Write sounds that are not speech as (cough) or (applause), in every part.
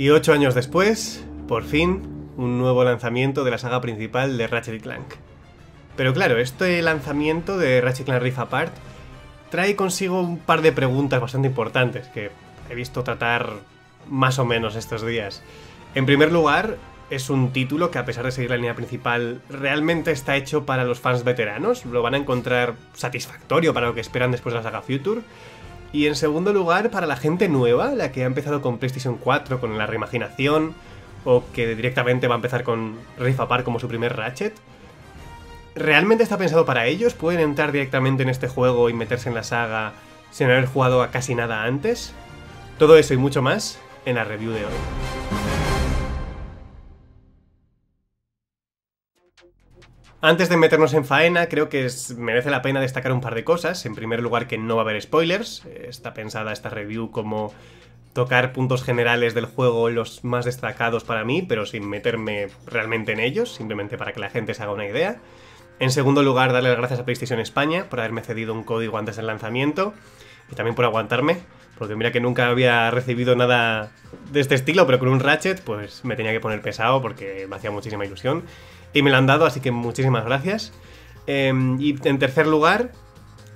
Y ocho años después, por fin, un nuevo lanzamiento de la saga principal de Ratchet Clank. Pero claro, este lanzamiento de Ratchet Clank Rift Apart trae consigo un par de preguntas bastante importantes que he visto tratar más o menos estos días. En primer lugar, es un título que a pesar de seguir la línea principal, realmente está hecho para los fans veteranos, lo van a encontrar satisfactorio para lo que esperan después de la saga Future. Y en segundo lugar, para la gente nueva, la que ha empezado con PlayStation 4, con la reimaginación, o que directamente va a empezar con Rift Apart como su primer Ratchet. ¿Realmente está pensado para ellos? ¿Pueden entrar directamente en este juego y meterse en la saga sin haber jugado a casi nada antes? Todo eso y mucho más en la review de hoy. Antes de meternos en faena, creo que merece la pena destacar un par de cosas. En primer lugar, que no va a haber spoilers. Está pensada esta review como tocar puntos generales del juego, los más destacados para mí, pero sin meterme realmente en ellos, simplemente para que la gente se haga una idea. En segundo lugar, darle las gracias a PlayStation España por haberme cedido un código antes del lanzamiento y también por aguantarme, porque mira que nunca había recibido nada de este estilo, pero con un Ratchet pues me tenía que poner pesado porque me hacía muchísima ilusión. Y me lo han dado, así que muchísimas gracias. Em, y en tercer lugar,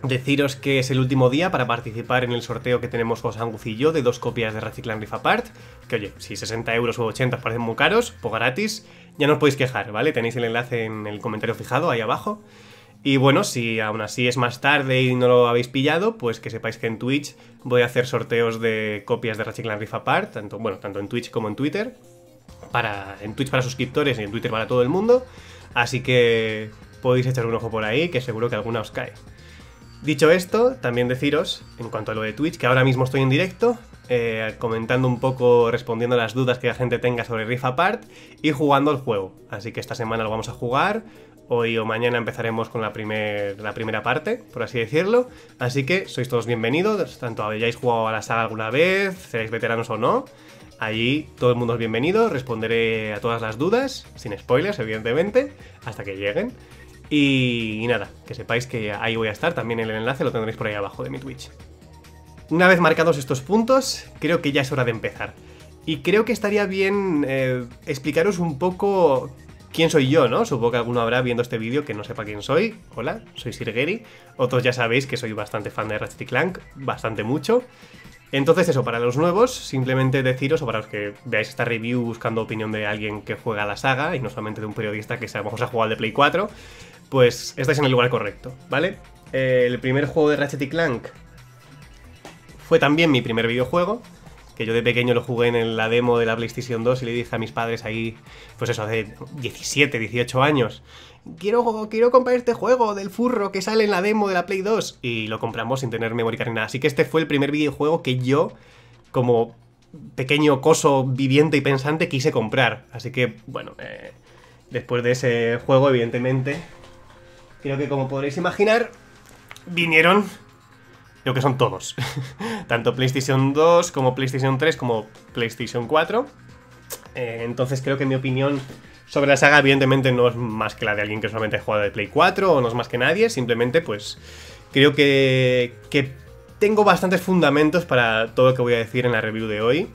deciros que es el último día para participar en el sorteo que tenemos José Angus y yo de dos copias de Ratchet Clank Rift Apart. Que oye, si 60 euros o 80 os parecen muy caros, pues gratis, ya no os podéis quejar, ¿vale? Tenéis el enlace en el comentario fijado ahí abajo. Y bueno, si aún así es más tarde y no lo habéis pillado, pues que sepáis que en Twitch voy a hacer sorteos de copias de Ratchet Clank Rift Apart, tanto, bueno, tanto en Twitch como en Twitter para, en Twitch para suscriptores y en Twitter para todo el mundo. Así que podéis echar un ojo por ahí, que seguro que alguna os cae. Dicho esto, también deciros, en cuanto a lo de Twitch, que ahora mismo estoy en directo, eh, comentando un poco, respondiendo a las dudas que la gente tenga sobre Rift Apart y jugando el juego. Así que esta semana lo vamos a jugar. Hoy o mañana empezaremos con la, la primera parte, por así decirlo. Así que sois todos bienvenidos, tanto hayáis jugado a la saga alguna vez, seáis veteranos o no. Allí todo el mundo es bienvenido, responderé a todas las dudas, sin spoilers, evidentemente, hasta que lleguen. Y, nada, que sepáis que ahí voy a estar, también el enlace lo tendréis por ahí abajo de mi Twitch. Una vez marcados estos puntos, creo que ya es hora de empezar. Y creo que estaría bien eh, explicaros un poco quién soy yo, ¿no? Supongo que alguno habrá viendo este vídeo que no sepa quién soy. Hola, soy Sirgeri. Otros ya sabéis que soy bastante fan de Ratchet Clank, bastante mucho. Entonces eso, para los nuevos, simplemente deciros, o para los que veáis esta review buscando opinión de alguien que juega la saga, y no solamente de un periodista que se ha jugado de Play 4, pues estáis en el lugar correcto, ¿vale? Eh, el primer juego de Ratchet y Clank fue también mi primer videojuego, que yo de pequeño lo jugué en la demo de la PlayStation 2 y le dije a mis padres ahí, pues eso, hace 17, 18 años, quiero, quiero comprar este juego del furro que sale en la demo de la Play 2. Y lo compramos sin tener memory card ni nada. Así que este fue el primer videojuego que yo, como pequeño coso viviente y pensante, quise comprar. Así que, bueno, eh, después de ese juego, evidentemente, creo que como podréis imaginar, vinieron lo que son todos. (laughs) Tanto PlayStation 2 como PlayStation 3 como PlayStation 4. Eh, entonces creo que mi opinión sobre la saga, evidentemente, no es más que la de alguien que solamente ha jugado de Play 4 o no es más que nadie, simplemente, pues, creo que, que tengo bastantes fundamentos para todo lo que voy a decir en la review de hoy.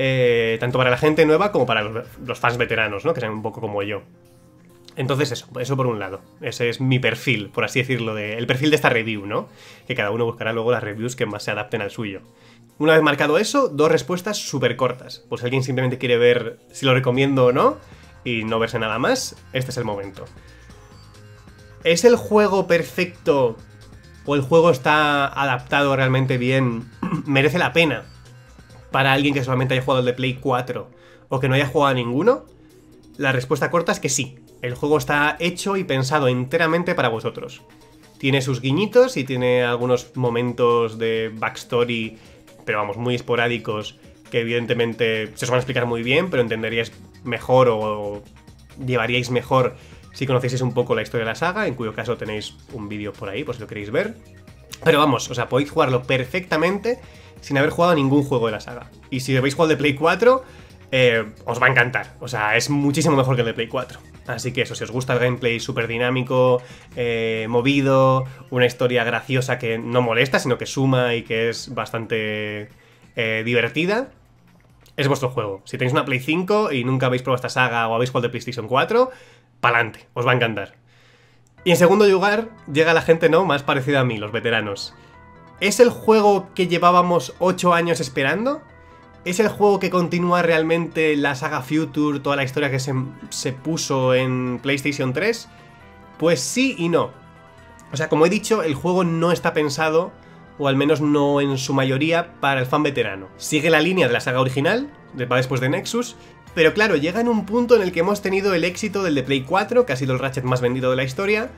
Eh, tanto para la gente nueva como para los, fans veteranos, ¿no? Que sean un poco como yo. Entonces eso, eso por un lado. Ese es mi perfil, por así decirlo, de, el perfil de esta review, ¿no? Que cada uno buscará luego las reviews que más se adapten al suyo. Una vez marcado eso, dos respuestas súper cortas. Pues alguien simplemente quiere ver si lo recomiendo o no, y no verse nada más, este es el momento. ¿Es el juego perfecto o el juego está adaptado realmente bien? (clears throat) ¿Merece la pena para alguien que solamente haya jugado el de Play 4 o que no haya jugado a ninguno? La respuesta corta es que sí. El juego está hecho y pensado enteramente para vosotros. Tiene sus guiñitos y tiene algunos momentos de backstory, pero vamos, muy esporádicos, que evidentemente se os van a explicar muy bien, pero entenderíais mejor o llevaríais mejor si conocieseis un poco la historia de la saga, en cuyo caso tenéis un vídeo por ahí, por si lo queréis ver. Pero vamos, o sea, podéis jugarlo perfectamente sin haber jugado ningún juego de la saga. Y si habéis jugado de Play 4, eh, os va a encantar. O sea, es muchísimo mejor que el de Play 4. Así que eso, si os gusta el gameplay súper dinámico, eh, movido, una historia graciosa que no molesta, sino que suma y que es bastante eh, divertida, es vuestro juego. Si tenéis una Play 5 y nunca habéis probado esta saga o habéis jugado de PlayStation 4, pa'lante, os va a encantar. Y en segundo lugar, llega la gente, ¿no? Más parecida a mí, los veteranos. ¿Es el juego que llevábamos 8 años esperando? ¿Es el juego que continúa realmente la saga Future, toda la historia que se, se puso en PlayStation 3? Pues sí y no. O sea, como he dicho, el juego no está pensado, o al menos no en su mayoría, para el fan veterano. Sigue la línea de la saga original, va después de Nexus, pero claro, llega en un punto en el que hemos tenido el éxito del de Play 4, que ha sido el Ratchet más vendido de la historia,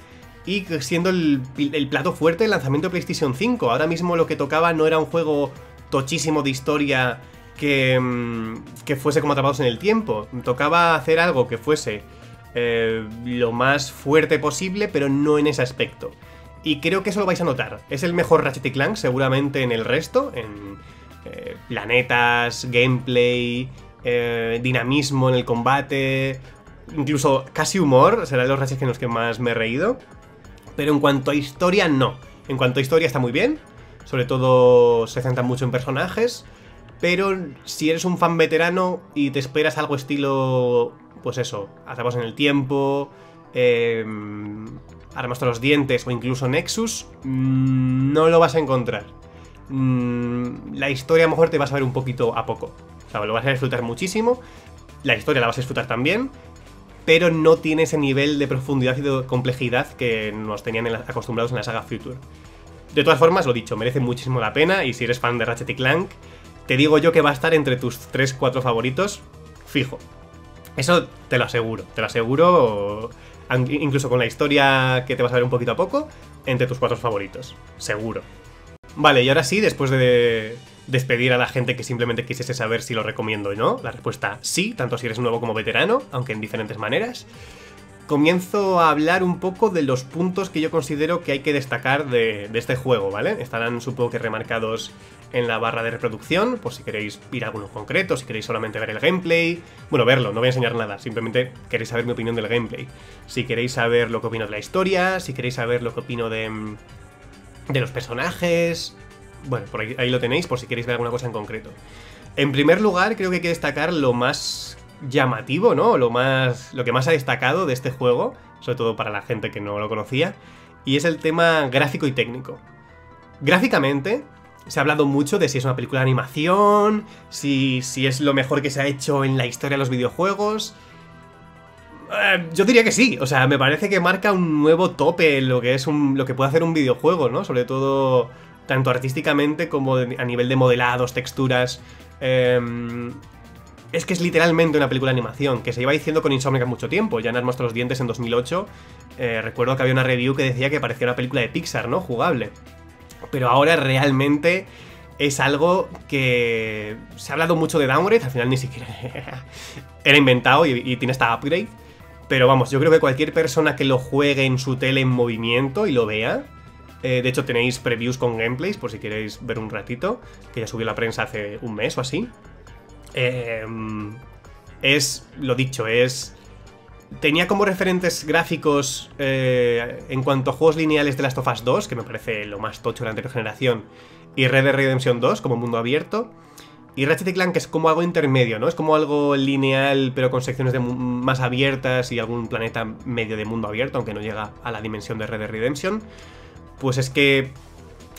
y siendo el, plato fuerte del lanzamiento de PlayStation 5. Ahora mismo lo que tocaba no era un juego tochísimo de historia que, mm, que fuese como atrapados en el tiempo. Tocaba hacer algo que fuese eh, lo más fuerte posible, pero no en ese aspecto. Y creo que eso lo vais a notar. Es el mejor Ratchet Clank seguramente en el resto, en eh, planetas, gameplay, eh, dinamismo en el combate, incluso casi humor, será de los Ratchet en los que más me he reído. Pero en cuanto a historia, no. En cuanto a historia está muy bien, sobre todo se centra mucho en personajes, pero si eres un fan veterano y te esperas algo estilo pues eso, atrapos en el tiempo, eh, armas los dientes o incluso Nexus, mm, no lo vas a encontrar. Mm, la historia a lo mejor te vas a ver un poquito a poco. O sea, lo vas a disfrutar muchísimo, la historia la vas a disfrutar también, pero no tiene ese nivel de profundidad y de complejidad que nos tenían acostumbrados en la saga Future. De todas formas, lo dicho, merece muchísimo la pena y si eres fan de Ratchet y Clank, te digo yo que va a estar entre tus 3-4 favoritos, fijo. Eso te lo aseguro, te lo aseguro, incluso con la historia que te vas a ver un poquito a poco, entre tus cuatro favoritos, seguro. Vale, y ahora sí, después de despedir a la gente que simplemente quisiese saber si lo recomiendo o no, la respuesta sí, tanto si eres nuevo como veterano, aunque en diferentes maneras comienzo a hablar un poco de los puntos que yo considero que hay que destacar de, este juego, ¿vale? Estarán supongo que remarcados en la barra de reproducción, por si queréis ir a alguno concreto, si queréis solamente ver el gameplay. Bueno, verlo, no voy a enseñar nada, simplemente queréis saber mi opinión del gameplay. Si queréis saber lo que opino de la historia, si queréis saber lo que opino de, de los personajes... Bueno, por ahí, ahí lo tenéis, por si queréis ver alguna cosa en concreto. En primer lugar, creo que hay que destacar lo más llamativo, ¿no? Lo, más, lo que más ha destacado de este juego, sobre todo para la gente que no lo conocía, y es el tema gráfico y técnico. Gráficamente, se ha hablado mucho de si es una película de animación, si, si es lo mejor que se ha hecho en la historia de los videojuegos. Eh, yo diría que sí, o sea, me parece que marca un nuevo tope en lo que es un, lo que puede hacer un videojuego, ¿no? Sobre todo tanto artísticamente como a nivel de modelados, texturas. Eh, es que es literalmente una película de animación, que se iba diciendo con Insomniac mucho tiempo. Ya en Armas los Dientes en 2008, eh, recuerdo que había una review que decía que parecía una película de Pixar, ¿no? Jugable. Pero ahora realmente es algo que se ha hablado mucho de downgrade, al final ni siquiera (laughs) era inventado y, tiene esta upgrade. Pero vamos, yo creo que cualquier persona que lo juegue en su tele en movimiento y lo vea, eh, de hecho tenéis previews con gameplays por si queréis ver un ratito, que ya subió la prensa hace un mes o así. Em, es, lo dicho, es... Tenía como referentes gráficos eh, en cuanto a juegos lineales de Last of Us 2, que me parece lo más tocho de la anterior generación, y Red Dead Redemption 2 como mundo abierto. Y Ratchet Clank es como algo intermedio, ¿no? Es como algo lineal, pero con secciones más abiertas y algún planeta medio de mundo abierto, aunque no llega a la dimensión de Red Dead Redemption. Pues es que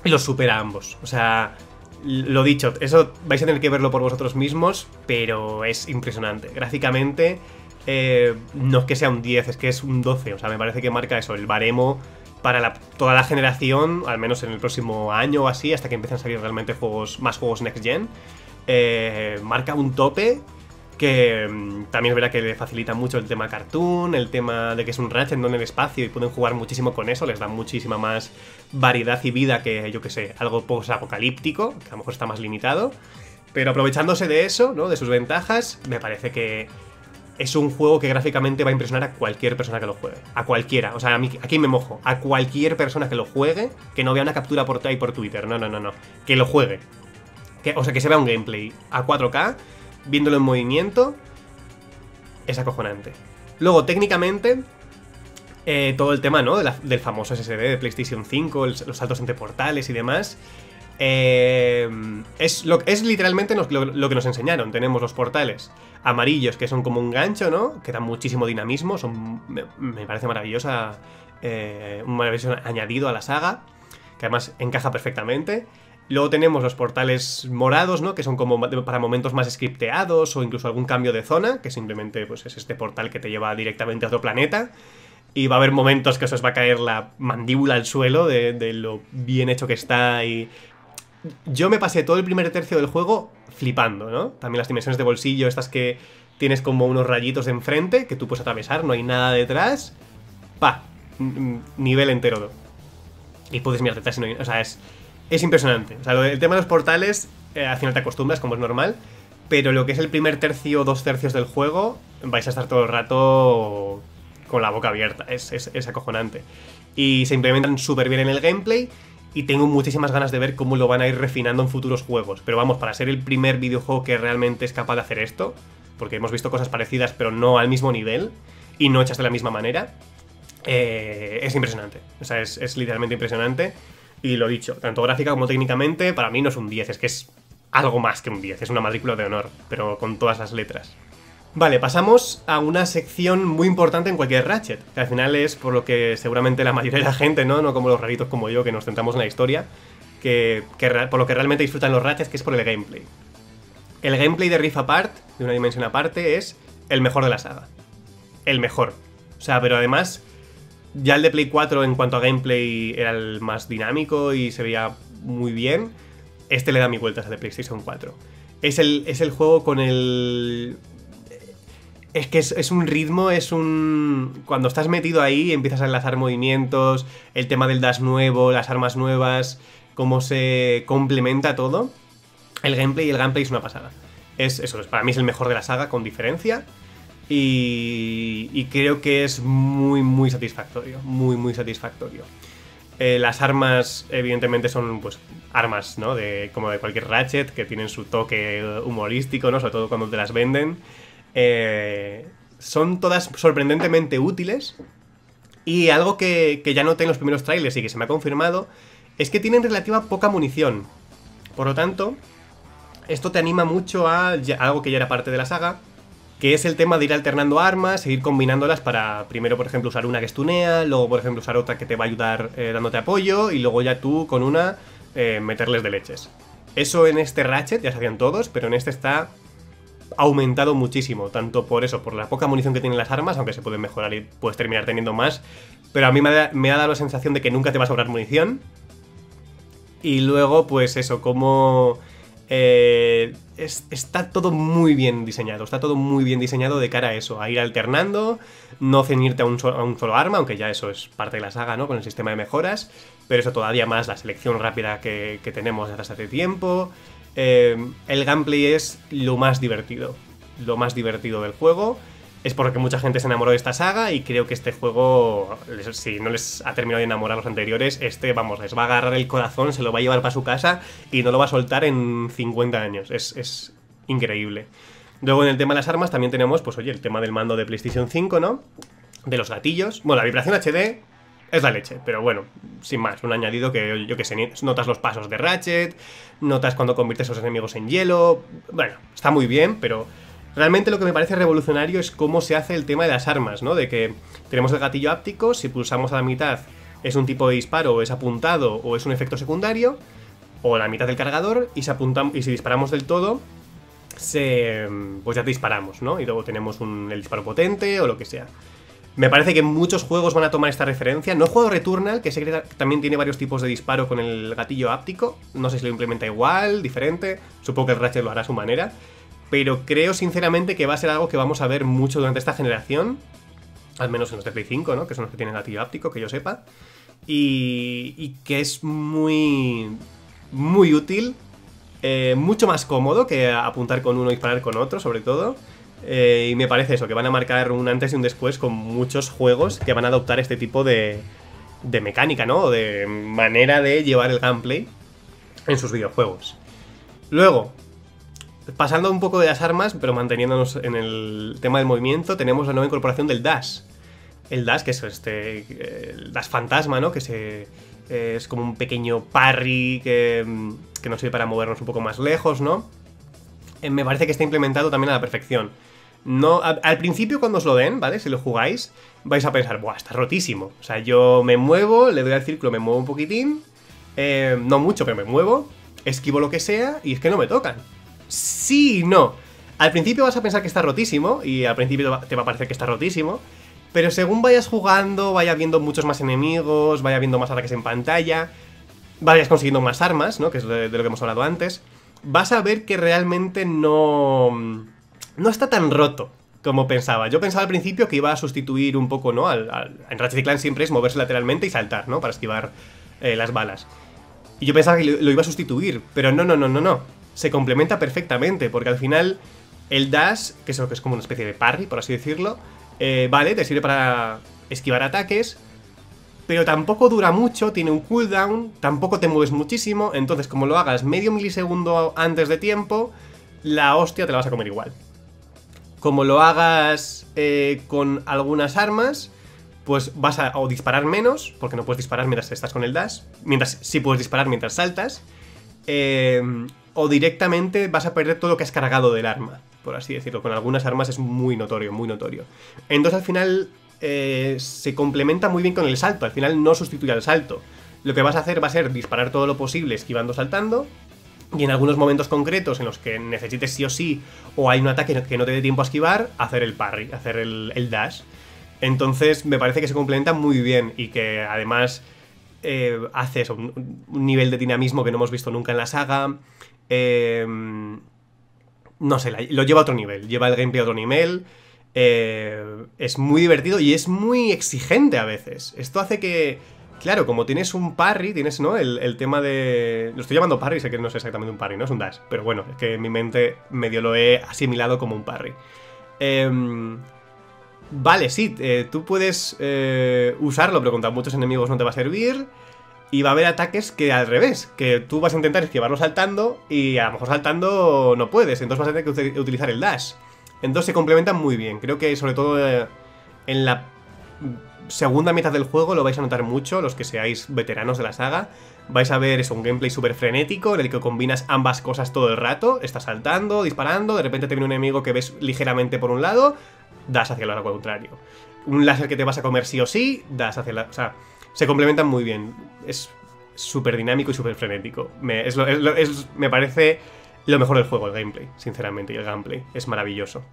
los supera ambos. O sea, lo dicho, eso vais a tener que verlo por vosotros mismos, pero es impresionante. Gráficamente, eh, no es que sea un 10, es que es un 12. O sea, me parece que marca eso, el baremo para toda la generación, al menos en el próximo año o así, hasta que empiecen a salir realmente juegos, más juegos next gen. Eh, marca un tope que mm, también es verdad que le facilita mucho el tema cartoon, el tema de que es un Ratchet en el espacio y pueden jugar muchísimo con eso, les da muchísima más variedad y vida que, yo que sé, algo post-apocalíptico, que a lo mejor está más limitado. Pero aprovechándose de eso, ¿no? De sus ventajas, me parece que es un juego que gráficamente va a impresionar a cualquier persona que lo juegue. A cualquiera. O sea, a mí, aquí me mojo. A cualquier persona que lo juegue, que no vea una captura por ahí por Twitter. No, no, no, no. Que lo juegue. Que, o sea, que se vea un gameplay a 4K viéndolo en movimiento, es acojonante. Luego, técnicamente, eh, todo el tema, ¿no? del famoso SSD de PlayStation 5, los saltos entre portales y demás. Eh, es, lo, es literalmente lo, que nos enseñaron. Tenemos los portales amarillos, que son como un gancho, ¿no? Que dan muchísimo dinamismo. Son, me, me parece maravillosa. Eh, un maravilloso añadido a la saga. Que además encaja perfectamente. Luego tenemos los portales morados, ¿no? Que son como para momentos más scripteados o incluso algún cambio de zona, que simplemente pues, es este portal que te lleva directamente a otro planeta. Y va a haber momentos que os va a caer la mandíbula al suelo de, de lo bien hecho que está y... Yo me pasé todo el primer tercio del juego flipando, ¿no? También las dimensiones de bolsillo, estas que tienes como unos rayitos de enfrente que tú puedes atravesar, no hay nada detrás. Pa, nivel entero. Y puedes mirar detrás y no hay... O sea, es es impresionante. O sea, el tema de los portales, eh, al final te acostumbras, como es normal. Pero lo que es el primer tercio o dos tercios del juego, vais a estar todo el rato con la boca abierta. Es, es, acojonante. Y se implementan súper bien en el gameplay. Y tengo muchísimas ganas de ver cómo lo van a ir refinando en futuros juegos. Pero vamos, para ser el primer videojuego que realmente es capaz de hacer esto, porque hemos visto cosas parecidas, pero no al mismo nivel, y no hechas de la misma manera, eh, es impresionante. O sea, es, es literalmente impresionante. Y lo dicho, tanto gráfica como técnicamente, para mí no es un 10, es que es algo más que un 10, es una matrícula de honor, pero con todas las letras. Vale, pasamos a una sección muy importante en cualquier Ratchet, que al final es por lo que seguramente la mayoría de la gente, ¿no? No como los raritos como yo, que nos centramos en la historia, que, por lo que realmente disfrutan los Ratchets, que es por el gameplay. El gameplay de Rift Apart, de una dimensión aparte, es el mejor de la saga. El mejor. O sea, pero además ya el de Play 4 en cuanto a gameplay era el más dinámico y se veía muy bien. Este le da mi vueltas al de PlayStation 4. Es el, es el juego con el... Es que es, un ritmo, es un... Cuando estás metido ahí empiezas a enlazar movimientos, el tema del dash nuevo, las armas nuevas, cómo se complementa todo. El gameplay y el gameplay es una pasada. Es eso, para mí es el mejor de la saga con diferencia. Y, creo que es muy, muy satisfactorio. Muy, muy satisfactorio. Eh, las armas, evidentemente, son pues armas, ¿no? De, como de cualquier Ratchet, que tienen su toque humorístico, ¿no? Sobre todo cuando te las venden. Eh, son todas sorprendentemente útiles. Y algo que, que ya noté en los primeros trailers y que se me ha confirmado, es que tienen relativa poca munición. Por lo tanto, esto te anima mucho a algo que ya era parte de la saga, que es el tema de ir alternando armas, seguir combinándolas para primero, por ejemplo, usar una que estunea, luego, por ejemplo, usar otra que te va a ayudar eh, dándote apoyo, y luego ya tú con una eh, meterles de leches. Eso en este Ratchet ya se hacían todos, pero en este está aumentado muchísimo, tanto por eso, por la poca munición que tienen las armas, aunque se pueden mejorar y puedes terminar teniendo más, pero a mí me ha dado la sensación de que nunca te va a sobrar munición. Y luego, pues eso, como eh, está todo muy bien diseñado, está todo muy bien diseñado de cara a eso, a ir alternando, no ceñirte a un, solo arma, aunque ya eso es parte de la saga, ¿no? Con el sistema de mejoras, pero eso todavía más la selección rápida que, tenemos desde hace tiempo. Eh, el gameplay es lo más divertido, lo más divertido del juego es porque mucha gente se enamoró de esta saga y creo que este juego, si no les ha terminado de enamorar los anteriores, este, vamos, les va a agarrar el corazón, se lo va a llevar para su casa y no lo va a soltar en 50 años. Es, increíble. Luego en el tema de las armas también tenemos, pues oye, el tema del mando de PlayStation 5, ¿no? De los gatillos. Bueno, la vibración HD es la leche, pero bueno, sin más, un añadido que yo que sé, notas los pasos de Ratchet, notas cuando conviertes a los enemigos en hielo. Bueno, está muy bien, pero Realmente lo que me parece revolucionario es cómo se hace el tema de las armas, ¿no? De que tenemos el gatillo áptico, si pulsamos a la mitad es un tipo de disparo, o es apuntado, o es un efecto secundario, o la mitad del cargador, y si, apuntamos, y si disparamos del todo, se, pues ya disparamos, ¿no? Y luego tenemos un, el disparo potente o lo que sea. Me parece que muchos juegos van a tomar esta referencia. No juego Returnal, que sé que también tiene varios tipos de disparo con el gatillo áptico. No sé si lo implementa igual, diferente. Supongo que el Ratchet lo hará a su manera pero creo sinceramente que va a ser algo que vamos a ver mucho durante esta generación, al menos en los de Play 5, ¿no? que son los que tienen gatillo áptico, que yo sepa, y, que es muy, muy útil, eh, mucho más cómodo que apuntar con uno y disparar con otro, sobre todo. Eh, y me parece eso, que van a marcar un antes y un después con muchos juegos que van a adoptar este tipo de, de mecánica, ¿no? De manera de llevar el gameplay en sus videojuegos. Luego, Pasando un poco de las armas, pero manteniéndonos en el tema del movimiento, tenemos la nueva incorporación del Dash. El Dash, que es este. El Dash fantasma, ¿no? Que se. es como un pequeño parry que, que nos sirve para movernos un poco más lejos, ¿no? Eh, me parece que está implementado también a la perfección. No, al, principio cuando os lo den, ¿vale? Si lo jugáis, vais a pensar, ¡buah, está rotísimo! O sea, yo me muevo, le doy al círculo, me muevo un poquitín, eh, no mucho, pero me muevo, esquivo lo que sea y es que no me tocan. Sí no. Al principio vas a pensar que está rotísimo y al principio te va a parecer que está rotísimo, pero según vayas jugando, vaya viendo muchos más enemigos, vaya viendo más ataques en pantalla, vayas consiguiendo más armas, ¿no? Que es de lo que hemos hablado antes, vas a ver que realmente no no está tan roto como pensaba. Yo pensaba al principio que iba a sustituir un poco, ¿no? Al, en Ratchet Clank siempre es moverse lateralmente y saltar, ¿no? Para esquivar eh, las balas. Y yo pensaba que lo, iba a sustituir, pero no, no, no, no, no. Se complementa perfectamente, porque al final el dash, que es, que es como una especie de parry, por así decirlo, eh, vale, te sirve para esquivar ataques, pero tampoco dura mucho, tiene un cooldown, tampoco te mueves muchísimo, entonces como lo hagas medio milisegundo antes de tiempo, la hostia te la vas a comer igual. Como lo hagas eh, con algunas armas, pues vas a o disparar menos, porque no puedes disparar mientras estás con el dash, mientras sí puedes disparar mientras saltas, eh, o directamente vas a perder todo lo que has cargado del arma, por así decirlo. Con algunas armas es muy notorio, muy notorio. Entonces al final eh, se complementa muy bien con el salto, al final no sustituye al salto. Lo que vas a hacer va a ser disparar todo lo posible esquivando, saltando, y en algunos momentos concretos en los que necesites sí o sí, o hay un ataque que no te dé tiempo a esquivar, hacer el parry, hacer el, dash. Entonces me parece que se complementa muy bien y que además eh, hace eso, un, nivel de dinamismo que no hemos visto nunca en la saga. Eh, no sé, lo lleva a otro nivel, lleva el gameplay a otro nivel. Eh, es muy divertido y es muy exigente a veces. Esto hace que Claro, como tienes un parry, tienes, ¿no? El, tema de... Lo estoy llamando parry, sé que no es exactamente un parry, ¿no? Es un dash. Pero bueno, es que en mi mente medio lo he asimilado como un parry. Em, vale, sí, eh, tú puedes eh, usarlo, pero contra muchos enemigos no te va a servir. Y va a haber ataques que al revés, que tú vas a intentar esquivarlo saltando y a lo mejor saltando no puedes, entonces vas a tener que utilizar el dash. Entonces se complementan muy bien, creo que sobre todo eh, en la segunda mitad del juego lo vais a notar mucho, los que seáis veteranos de la saga. Vais a ver, es un gameplay súper frenético en el que combinas ambas cosas todo el rato. Estás saltando, disparando, de repente te viene un enemigo que ves ligeramente por un lado, das hacia el lado contrario. Un láser que te vas a comer sí o sí, das hacia la... O sea, se complementan muy bien. Es súper dinámico y súper frenético. Me, me parece lo mejor del juego, el gameplay, sinceramente, y el gameplay. Es maravilloso.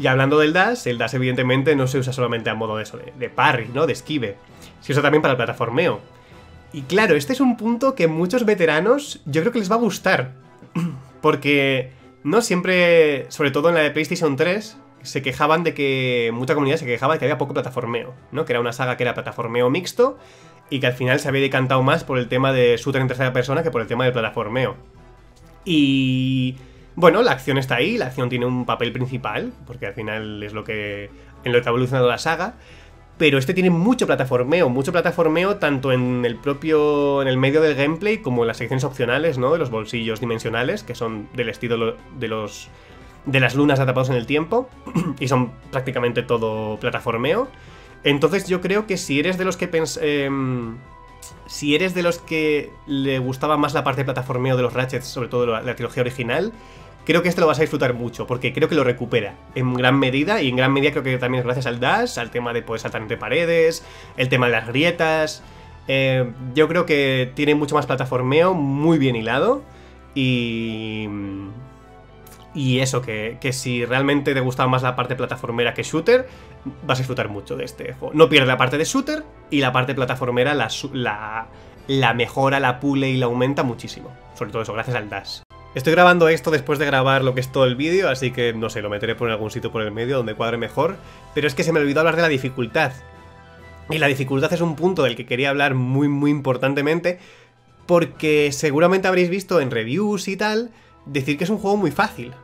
Y hablando del dash, el dash evidentemente no se usa solamente a modo de de, parry, ¿no? De esquive. Se usa también para el plataformeo. Y claro, este es un punto que muchos veteranos yo creo que les va a gustar. (clears throat) Porque no siempre, sobre todo en la de PlayStation 3, se quejaban de que, mucha comunidad se quejaba de que había poco plataformeo, ¿no? Que era una saga que era plataformeo mixto y que al final se había decantado más por el tema de shooter en tercera persona que por el tema del plataformeo. Y bueno, la acción está ahí, la acción tiene un papel principal, porque al final es lo que. en lo que ha evolucionado la saga. Pero este tiene mucho plataformeo, mucho plataformeo tanto en el propio. en el medio del gameplay como en las secciones opcionales, ¿no? De los bolsillos dimensionales, que son del estilo de los. de las lunas atrapados en el tiempo. (clears throat) y son prácticamente todo plataformeo. Entonces yo creo que si eres de los que pens em, si eres de los que le gustaba más la parte de plataformeo de los Ratchets, sobre todo la, trilogía original, creo que este lo vas a disfrutar mucho, porque creo que lo recupera en gran medida, y en gran medida creo que también es gracias al dash, al tema de poder saltar entre paredes, el tema de las grietas. Eh, yo creo que tiene mucho más plataformeo, muy bien hilado, y... Y eso, que, si realmente te gustaba más la parte plataformera que shooter, vas a disfrutar mucho de este juego. No pierde la parte de shooter y la parte plataformera la, la, la mejora, la pule y la aumenta muchísimo. Sobre todo eso, gracias al dash. Estoy grabando esto después de grabar lo que es todo el vídeo, así que no sé, lo meteré por algún sitio por el medio donde cuadre mejor. Pero es que se me olvidó hablar de la dificultad. Y la dificultad es un punto del que quería hablar muy muy importantemente, porque seguramente habréis visto en reviews y tal, decir que es un juego muy fácil.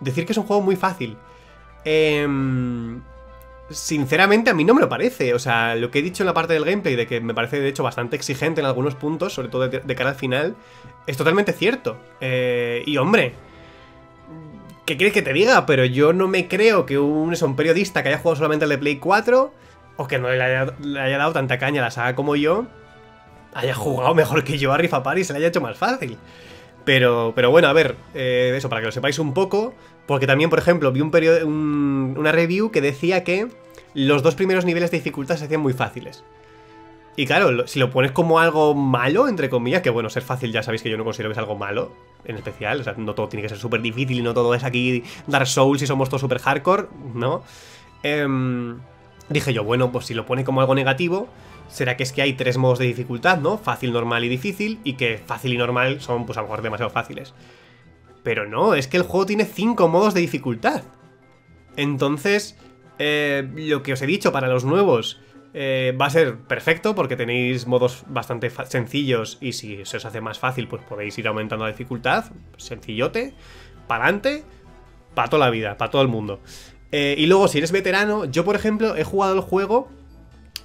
Decir que es un juego muy fácil. Eh, Sinceramente a mí no me lo parece, o sea, lo que he dicho en la parte del gameplay de que me parece de hecho bastante exigente en algunos puntos, sobre todo de, cara al final, es totalmente cierto. Eh, y hombre, ¿qué quieres que te diga? Pero yo no me creo que un, un periodista que haya jugado solamente el de Play 4 o que no le haya, dado tanta caña a la saga como yo, haya jugado mejor que yo a Rifa Party y se le haya hecho más fácil. Pero, pero bueno, a ver, eh, eso, para que lo sepáis un poco, porque también, por ejemplo, vi un periodo, una review que decía que los dos primeros niveles de dificultad se hacían muy fáciles. Y claro, si lo pones como algo malo, entre comillas, que bueno, ser fácil ya sabéis que yo no considero que es algo malo, en especial, o sea, no todo tiene que ser súper difícil y no todo es aquí Dark Souls y somos todos súper hardcore, ¿no? Em, dije yo, bueno, pues si lo pone como algo negativo, será que es que hay tres modos de dificultad, ¿no? Fácil, normal y difícil, y que fácil y normal son, pues a lo mejor demasiado fáciles. Pero no, es que el juego tiene cinco modos de dificultad. Entonces, eh, lo que os he dicho para los nuevos eh, va a ser perfecto porque tenéis modos bastante sencillos y si se os hace más fácil, pues podéis ir aumentando la dificultad. Sencillote, para adelante, para toda la vida, para todo el mundo. Eh, y luego, si eres veterano, yo por ejemplo he jugado el juego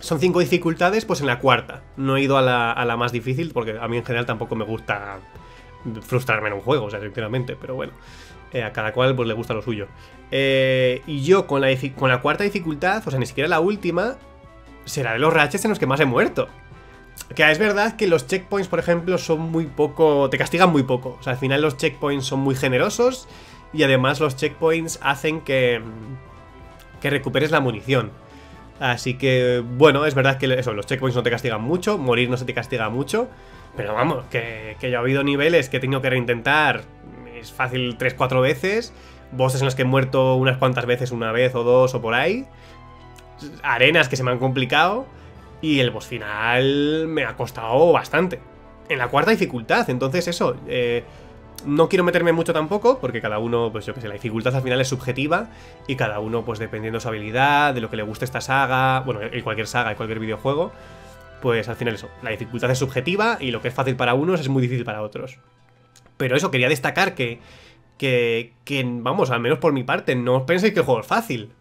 son cinco dificultades, pues en la cuarta. No he ido a la, más difícil, porque a mí en general tampoco me gusta frustrarme en un juego, o sea, sinceramente, pero bueno. Eh, a cada cual pues le gusta lo suyo. Eh, y yo con la, con la cuarta dificultad, o sea, ni siquiera la última, será de los ratchets en los que más he muerto. Que es verdad que los checkpoints, por ejemplo, son muy poco... te castigan muy poco. O sea, al final los checkpoints son muy generosos y además los checkpoints hacen que... que recuperes la munición. Así que, bueno, es verdad que eso, los checkpoints no te castigan mucho, morir no se te castiga mucho, pero vamos, que, que yo he habido niveles que he tenido que reintentar, es fácil 3-4 veces, bosses en los que he muerto unas cuantas veces, una vez o dos o por ahí, arenas que se me han complicado, y el boss final me ha costado bastante. En la cuarta dificultad, entonces eso, eh, no quiero meterme mucho tampoco, porque cada uno, pues yo que sé, la dificultad al final es subjetiva y cada uno, pues dependiendo de su habilidad, de lo que le guste esta saga, bueno, en cualquier saga, en cualquier videojuego, pues al final eso, la dificultad es subjetiva y lo que es fácil para unos es muy difícil para otros. Pero eso, quería destacar que, que, que vamos, al menos por mi parte, no os penséis que el juego es fácil.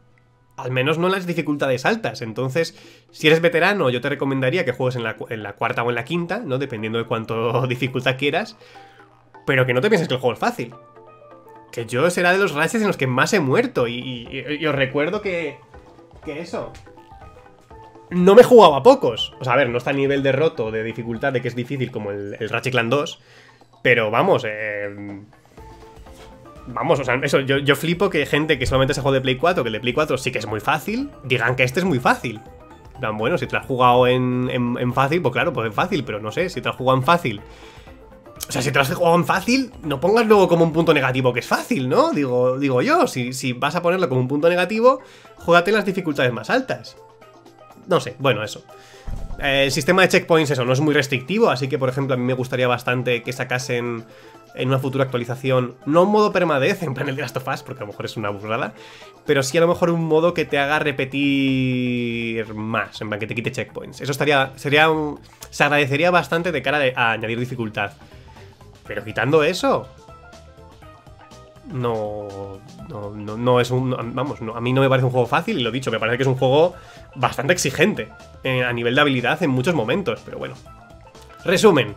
Al menos no en las dificultades altas. Entonces, si eres veterano, yo te recomendaría que juegues en la, en la cuarta o en la quinta, ¿no? Dependiendo de cuánto (laughs) dificultad quieras. Pero que no te pienses que el juego es fácil. Que yo será de los ratchets en los que más he muerto. Y, os recuerdo que. Que eso. No me he jugado a pocos. O sea, a ver, no está a nivel de roto, de dificultad, de que es difícil como el, el Ratchet Clan 2. Pero vamos, eh. Vamos, o sea, eso, yo, flipo que gente que solamente se juega de Play 4, que el de Play 4 sí que es muy fácil, digan que este es muy fácil. Bueno, si te has jugado en, en fácil, pues claro, pues en fácil, pero no sé, si te has jugado en fácil o sea, si te lo has jugado en fácil, no pongas luego como un punto negativo que es fácil, ¿no? Digo, digo yo, si, si vas a ponerlo como un punto negativo, juégate en las dificultades más altas. No sé, bueno, eso. Eh, el sistema de checkpoints, eso, no es muy restrictivo, así que, por ejemplo, a mí me gustaría bastante que sacasen en una futura actualización, no un modo permadez, en plan el de Last of Us, porque a lo mejor es una burrada, pero sí a lo mejor un modo que te haga repetir más, en plan que te quite checkpoints. Eso estaría, sería un, se agradecería bastante de cara a añadir dificultad. Pero quitando eso, no, no, no, es un... Vamos, a mí no me parece un juego fácil y lo dicho, me parece que es un juego bastante exigente eh, a nivel de habilidad en muchos momentos, pero bueno. Resumen.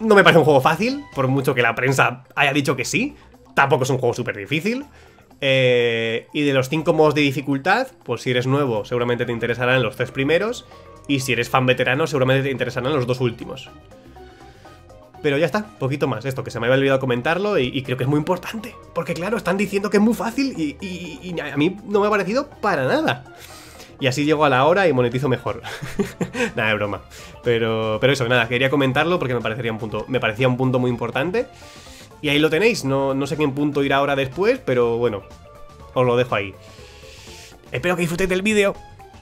No me parece un juego fácil, por mucho que la prensa haya dicho que sí. Tampoco es un juego súper difícil. Eh, y de los 5 modos de dificultad, pues si eres nuevo seguramente te interesarán los tres primeros. Y si eres fan veterano seguramente te interesarán los dos últimos. Pero ya está, poquito más. Esto, que se me había olvidado comentarlo y, creo que es muy importante. Porque claro, están diciendo que es muy fácil y, a mí no me ha parecido para nada. Y así llego a la hora y monetizo mejor. (laughs) nada de broma. Pero, pero eso, nada, quería comentarlo porque me, parecería un punto, me parecía un punto muy importante. Y ahí lo tenéis, no, no sé qué punto irá ahora después, pero bueno, os lo dejo ahí. Espero que disfrutéis del vídeo.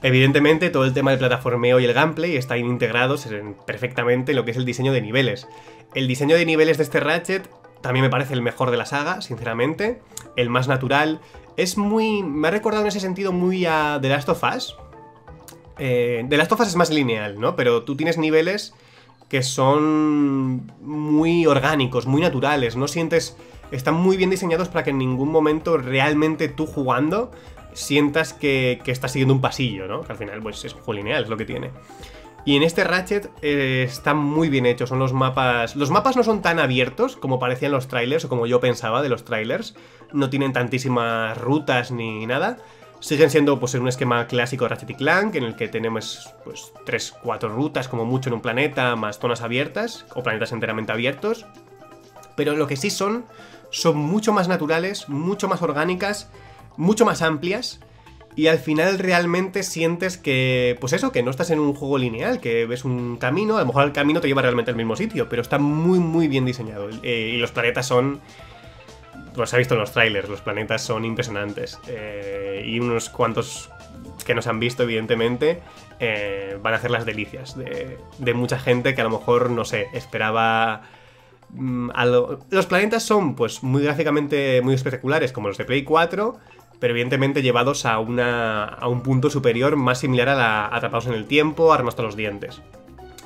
Evidentemente, todo el tema del plataformeo y el gameplay están integrados perfectamente en lo que es el diseño de niveles. El diseño de niveles de este Ratchet también me parece el mejor de la saga, sinceramente. El más natural. Es muy... me ha recordado en ese sentido muy a The Last of Us. Eh, The Last of Us es más lineal, ¿no? Pero tú tienes niveles que son muy orgánicos, muy naturales. No sientes... Están muy bien diseñados para que en ningún momento realmente tú jugando sientas que, que estás siguiendo un pasillo, ¿no? Que al final pues es un juego lineal, es lo que tiene. Y en este Ratchet eh, está muy bien hecho, son los mapas... Los mapas no son tan abiertos como parecían los trailers o como yo pensaba de los trailers. No tienen tantísimas rutas ni nada. Siguen siendo pues en un esquema clásico de Ratchet y Clank, en el que tenemos pues 3-4 rutas como mucho en un planeta, más zonas abiertas, o planetas enteramente abiertos. Pero lo que sí son, son mucho más naturales, mucho más orgánicas, mucho más amplias, y al final realmente sientes que, pues eso, que no estás en un juego lineal, que ves un camino, a lo mejor el camino te lleva realmente al mismo sitio, pero está muy, muy bien diseñado. Eh, y los planetas son... Pues se ha visto en los trailers, los planetas son impresionantes. Eh, y unos cuantos que nos han visto, evidentemente, eh, van a hacer las delicias de, de, mucha gente que a lo mejor, no sé, esperaba... Mm, los planetas son, pues, muy gráficamente muy espectaculares, como los de Play 4 pero evidentemente llevados a, una, a un punto superior más similar a la Atrapados en el Tiempo, Armas hasta los dientes.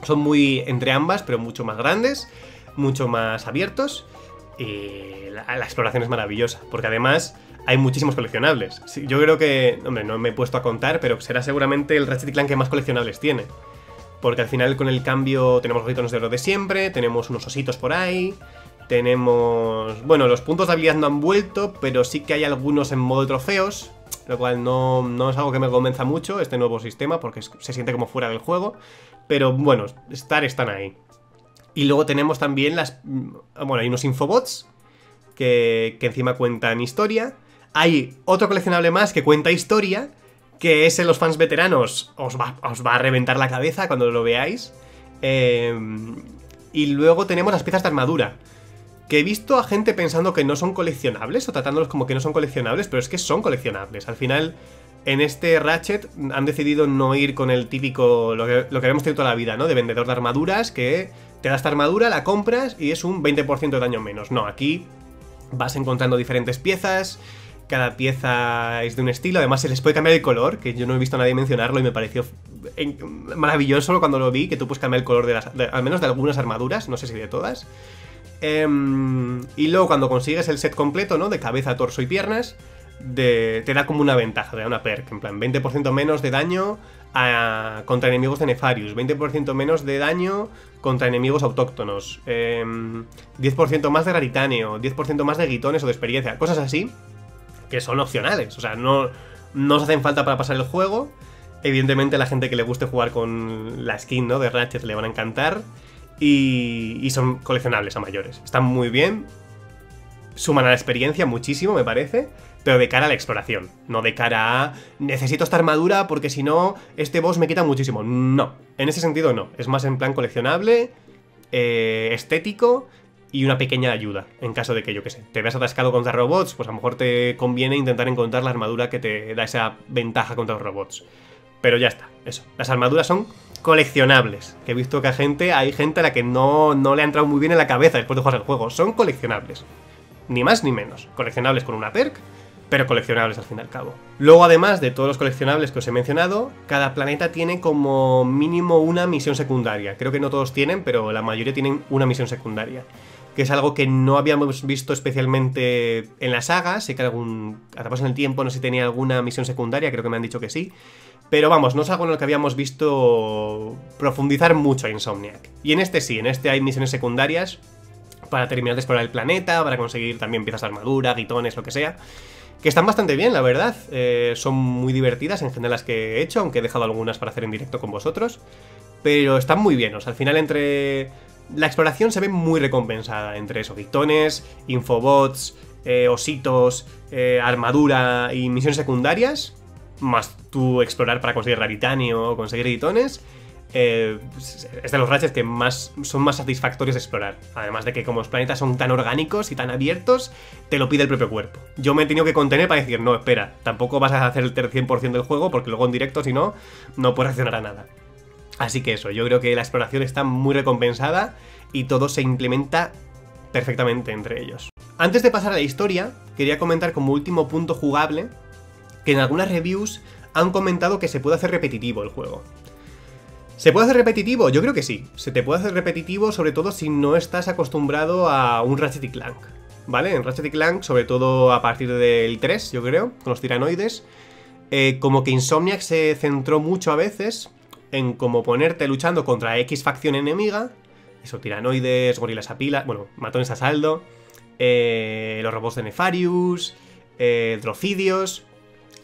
Son muy entre ambas, pero mucho más grandes, mucho más abiertos y la, exploración es maravillosa, porque además hay muchísimos coleccionables. yo creo que, hombre, no me he puesto a contar, pero será seguramente el Ratchet Clank que más coleccionables tiene. Porque al final con el cambio tenemos los de oro de siempre, tenemos unos ositos por ahí, tenemos... Bueno, los puntos de habilidad no han vuelto, pero sí que hay algunos en modo trofeos, lo cual no, no, es algo que me convenza mucho, este nuevo sistema, porque se siente como fuera del juego. Pero bueno, estar están ahí. Y luego tenemos también las... Bueno, hay unos infobots que, que encima cuentan historia. Hay otro coleccionable más que cuenta historia, que es en los fans veteranos. Os va, os va a reventar la cabeza cuando lo veáis. Eh, y luego tenemos las piezas de armadura que he visto a gente pensando que no son coleccionables o tratándolos como que no son coleccionables, pero es que son coleccionables. Al final, en este Ratchet han decidido no ir con el típico, lo que, lo que habíamos tenido toda la vida, ¿no? De vendedor de armaduras, que te da esta armadura, la compras y es un 20% de daño menos. No, aquí vas encontrando diferentes piezas, cada pieza es de un estilo, además se les puede cambiar el color, que yo no he visto a nadie mencionarlo y me pareció maravilloso cuando lo vi, que tú puedes cambiar el color de las, al menos de algunas armaduras, no sé si de todas. Em, y luego cuando consigues el set completo, ¿no? De cabeza, torso y piernas, te da como una ventaja, te da una perk, en plan 20% menos de daño contra enemigos de Nefarius, 20% menos de daño contra enemigos autóctonos, 10% em, más de raritáneo, 10% más de guitones o de experiencia, cosas así que son opcionales, o sea, no, no os hacen falta para pasar el juego. Evidentemente la gente que le guste jugar con la skin ¿no? de Ratchet le van a encantar. Y, son coleccionables a mayores. Están muy bien. Suman a la experiencia muchísimo, me parece. Pero de cara a la exploración. No de cara a. Necesito esta armadura porque si no, este boss me quita muchísimo. No. En ese sentido, no. Es más en plan coleccionable, eh, estético y una pequeña ayuda. En caso de que, yo que sé, te veas atascado contra robots, pues a lo mejor te conviene intentar encontrar la armadura que te da esa ventaja contra los robots. Pero ya está, eso. Las armaduras son coleccionables. Que he visto que a gente, hay gente a la que no, no le ha entrado muy bien en la cabeza después de jugar el juego. Son coleccionables. Ni más ni menos. Coleccionables con una perk, pero coleccionables al fin y al cabo. Luego, además de todos los coleccionables que os he mencionado, cada planeta tiene como mínimo una misión secundaria. Creo que no todos tienen, pero la mayoría tienen una misión secundaria. Que es algo que no habíamos visto especialmente en la saga. Sé que algún. Atrapados en el tiempo, no sé si tenía alguna misión secundaria, creo que me han dicho que sí. Pero vamos, no es algo en lo que habíamos visto profundizar mucho a Insomniac. Y en este sí, en este hay misiones secundarias para terminar de explorar el planeta, para conseguir también piezas de armadura, guitones, lo que sea. Que están bastante bien, la verdad. Eh, son muy divertidas en general las que he hecho, aunque he dejado algunas para hacer en directo con vosotros. Pero están muy bien, o sea, al final entre... La exploración se ve muy recompensada entre eso, guitones, infobots, eh, ositos, eh, armadura y misiones secundarias más tú explorar para conseguir raritanio o conseguir editones, eh, es de los ratchets que más, son más satisfactorios de explorar. Además de que como los planetas son tan orgánicos y tan abiertos, te lo pide el propio cuerpo. Yo me he tenido que contener para decir, no, espera, tampoco vas a hacer el 100% del juego porque luego en directo, si no, no puedes reaccionar a nada. Así que eso, yo creo que la exploración está muy recompensada y todo se implementa perfectamente entre ellos. Antes de pasar a la historia, quería comentar como último punto jugable que en algunas reviews han comentado que se puede hacer repetitivo el juego. ¿Se puede hacer repetitivo? Yo creo que sí. Se te puede hacer repetitivo sobre todo si no estás acostumbrado a un Ratchet Clank. ¿Vale? En Ratchet Clank, sobre todo a partir del 3, yo creo, con los tiranoides, eh, como que Insomniac se centró mucho a veces en como ponerte luchando contra X facción enemiga, eso, tiranoides, gorilas a pila, bueno, matones a saldo, eh, los robots de Nefarius, eh, drocidios,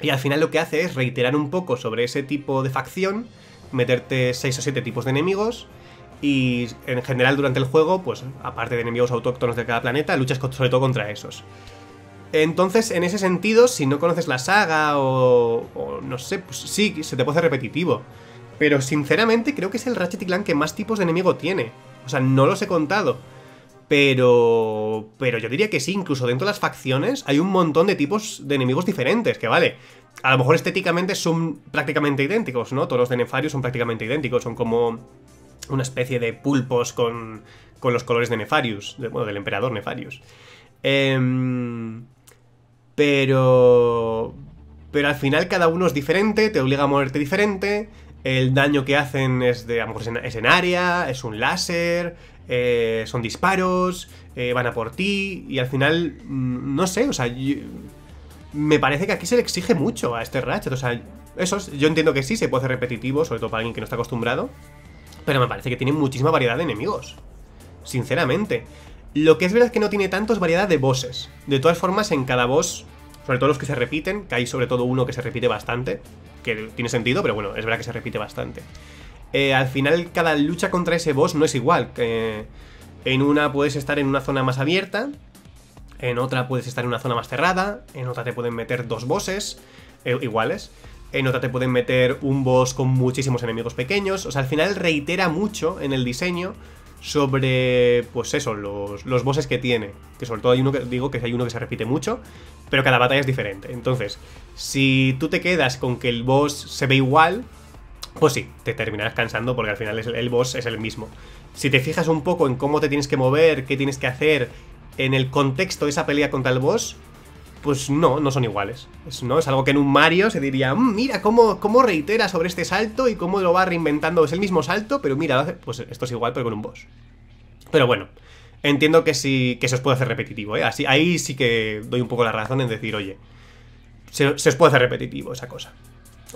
Y al final lo que hace es reiterar un poco sobre ese tipo de facción, meterte 6 o 7 tipos de enemigos y en general durante el juego, pues aparte de enemigos autóctonos de cada planeta, luchas sobre todo contra esos. Entonces, en ese sentido, si no conoces la saga o, o no sé, pues sí, se te puede hacer repetitivo. Pero sinceramente creo que es el Ratchet Clank que más tipos de enemigo tiene. O sea, no los he contado. Pero. Pero yo diría que sí, incluso dentro de las facciones hay un montón de tipos de enemigos diferentes. Que vale. A lo mejor estéticamente son prácticamente idénticos, ¿no? Todos los de Nefarius son prácticamente idénticos. Son como una especie de pulpos con, con los colores de Nefarius. bueno, del emperador Nefarius. Em, pero. Pero al final cada uno es diferente, te obliga a moverte diferente. El daño que hacen es de. A lo mejor es en, área, es un láser, eh, son disparos, eh, van a por ti. Y al final. Mm, no sé, o sea. me parece que aquí se le exige mucho a este Ratchet. O sea, eso yo entiendo que sí, se puede hacer repetitivo, sobre todo para alguien que no está acostumbrado. Pero me parece que tiene muchísima variedad de enemigos. Sinceramente. Lo que es verdad es que no tiene tantos variedad de bosses. De todas formas, en cada boss, sobre todo los que se repiten, que hay sobre todo uno que se repite bastante, que tiene sentido, pero bueno, es verdad que se repite bastante. Eh, al final, cada lucha contra ese boss no es igual. en una puedes estar en una zona más abierta, en otra puedes estar en una zona más cerrada, en otra te pueden meter dos bosses eh, iguales, en otra te pueden meter un boss con muchísimos enemigos pequeños. O sea, al final reitera mucho en el diseño sobre, pues eso, los, los bosses que tiene. Que sobre todo hay uno que digo que hay uno que se repite mucho, pero cada batalla es diferente. Entonces, si tú te quedas con que el boss se ve igual, pues sí, te terminarás cansando porque al final el boss es el mismo. Si te fijas un poco en cómo te tienes que mover, qué tienes que hacer en el contexto de esa pelea contra el boss, pues no, no son iguales. Es, ¿no? es algo que en un Mario se diría, mm, mira cómo, cómo reitera sobre este salto y cómo lo va reinventando. Es el mismo salto, pero mira, pues esto es igual, pero con un boss. Pero bueno, entiendo que sí que se os puede hacer repetitivo, ¿eh? Así, ahí sí que doy un poco la razón en decir, oye, se, se os puede hacer repetitivo esa cosa.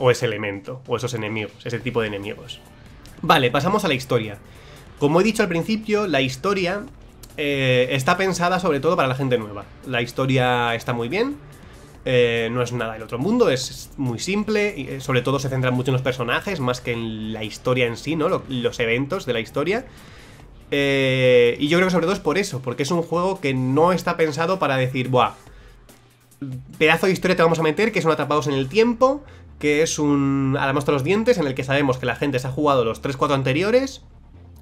O ese elemento, o esos enemigos, ese tipo de enemigos. Vale, pasamos a la historia. Como he dicho al principio, la historia eh, está pensada sobre todo para la gente nueva. La historia está muy bien, eh, no es nada del otro mundo, es muy simple, y eh, sobre todo se centra mucho en los personajes, más que en la historia en sí, ¿no? los eventos de la historia. y yo creo que sobre todo es por eso, porque es un juego que no está pensado para decir, buah, pedazo de historia te vamos a meter, que son atrapados en el tiempo, que es un a la los dientes, en el que sabemos que la gente se ha jugado los 3-4 anteriores,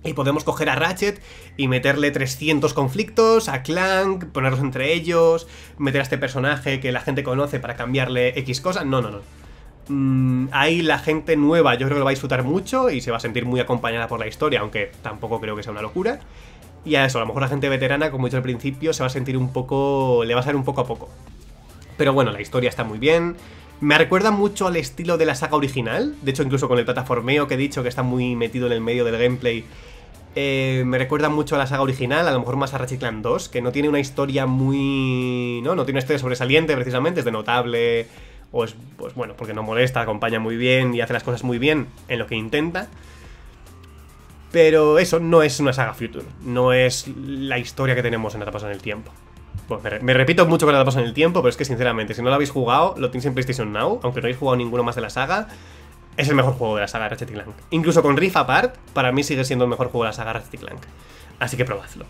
y podemos coger a Ratchet y meterle 300 conflictos, a Clank, ponerlos entre ellos, meter a este personaje que la gente conoce para cambiarle X cosas. No, no, no. Mm, ahí la gente nueva yo creo que lo va a disfrutar mucho y se va a sentir muy acompañada por la historia, aunque tampoco creo que sea una locura. Y a eso, a lo mejor la gente veterana, como he dicho al principio, se va a sentir un poco... le va a salir un poco a poco. Pero bueno, la historia está muy bien, me recuerda mucho al estilo de la saga original. De hecho, incluso con el plataformeo que he dicho que está muy metido en el medio del gameplay. Eh, me recuerda mucho a la saga original, a lo mejor más a Ratchet Clank 2, que no tiene una historia muy... No, no tiene una historia sobresaliente precisamente, es de notable, o es, pues bueno, porque no molesta, acompaña muy bien y hace las cosas muy bien en lo que intenta. Pero eso no es una saga Future, no es la historia que tenemos en Atrapados en el Tiempo. Pues me, repito mucho con la paso en el tiempo, pero es que sinceramente, si no lo habéis jugado, lo tenéis en PlayStation Now, aunque no habéis jugado ninguno más de la saga, es el mejor juego de la saga Ratchet Clank. Incluso con Rift Apart, para mí sigue siendo el mejor juego de la saga Ratchet Clank. Así que probadlo.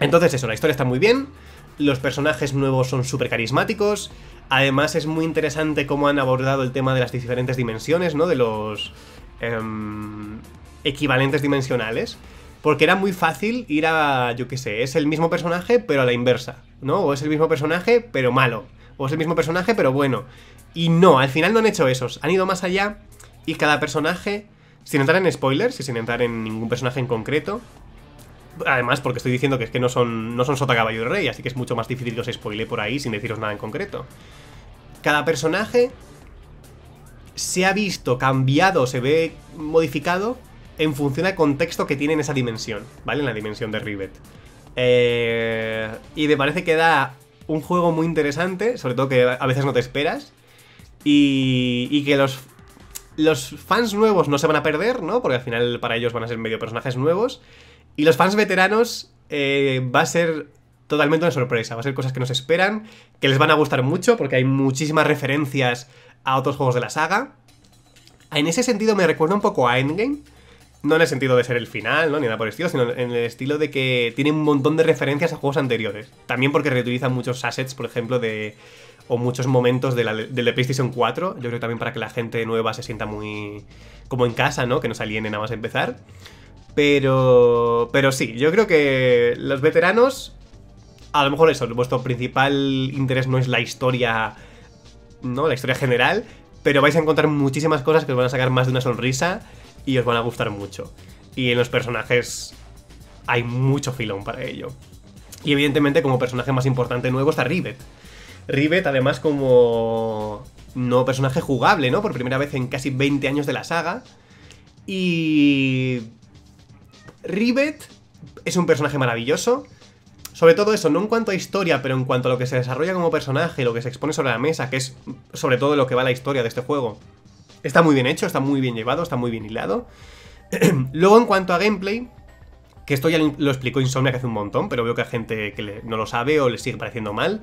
Entonces eso, la historia está muy bien, los personajes nuevos son súper carismáticos, además es muy interesante cómo han abordado el tema de las diferentes dimensiones, ¿no? De los em, equivalentes dimensionales. Porque era muy fácil ir a, yo qué sé, es el mismo personaje pero a la inversa, ¿no? O es el mismo personaje pero malo. O es el mismo personaje pero bueno. Y no, al final no han hecho esos. Han ido más allá y cada personaje, sin entrar en spoilers y sin entrar en ningún personaje en concreto, Además, porque estoy diciendo que es que no son, no son Sota Caballo y Rey, así que es mucho más difícil que os spoile por ahí sin deciros nada en concreto. Cada personaje se ha visto cambiado, se ve modificado en función al contexto que tiene en esa dimensión, ¿vale? En la dimensión de Rivet. Eh, y me parece que da un juego muy interesante, sobre todo que a veces no te esperas. Y, que los, los fans nuevos no se van a perder, ¿no? Porque al final para ellos van a ser medio personajes nuevos. Y los fans veteranos eh, va a ser totalmente una sorpresa. Va a ser cosas que nos esperan, que les van a gustar mucho, porque hay muchísimas referencias a otros juegos de la saga. En ese sentido me recuerda un poco a Endgame. No en el sentido de ser el final, ¿no? Ni nada por el estilo, sino en el estilo de que tiene un montón de referencias a juegos anteriores. También porque reutiliza muchos assets, por ejemplo, de. o muchos momentos de la, del PlayStation 4. Yo creo también para que la gente nueva se sienta muy. como en casa, ¿no? Que no se aliene nada más empezar. Pero. Pero sí, yo creo que los veteranos. A lo mejor eso, vuestro principal interés no es la historia. ¿No? La historia general. Pero vais a encontrar muchísimas cosas que os van a sacar más de una sonrisa y os van a gustar mucho. Y en los personajes hay mucho filón para ello. Y evidentemente como personaje más importante nuevo está Rivet. Rivet además como no personaje jugable, ¿no? Por primera vez en casi 20 años de la saga. Y... Rivet es un personaje maravilloso. Sobre todo eso, no en cuanto a historia, pero en cuanto a lo que se desarrolla como personaje, lo que se expone sobre la mesa, que es sobre todo lo que va la historia de este juego. Está muy bien hecho, está muy bien llevado, está muy bien hilado. (clears throat) Luego, en cuanto a gameplay, que esto ya lo explicó Insomnia que hace un montón, pero veo que hay gente que no lo sabe o le sigue pareciendo mal.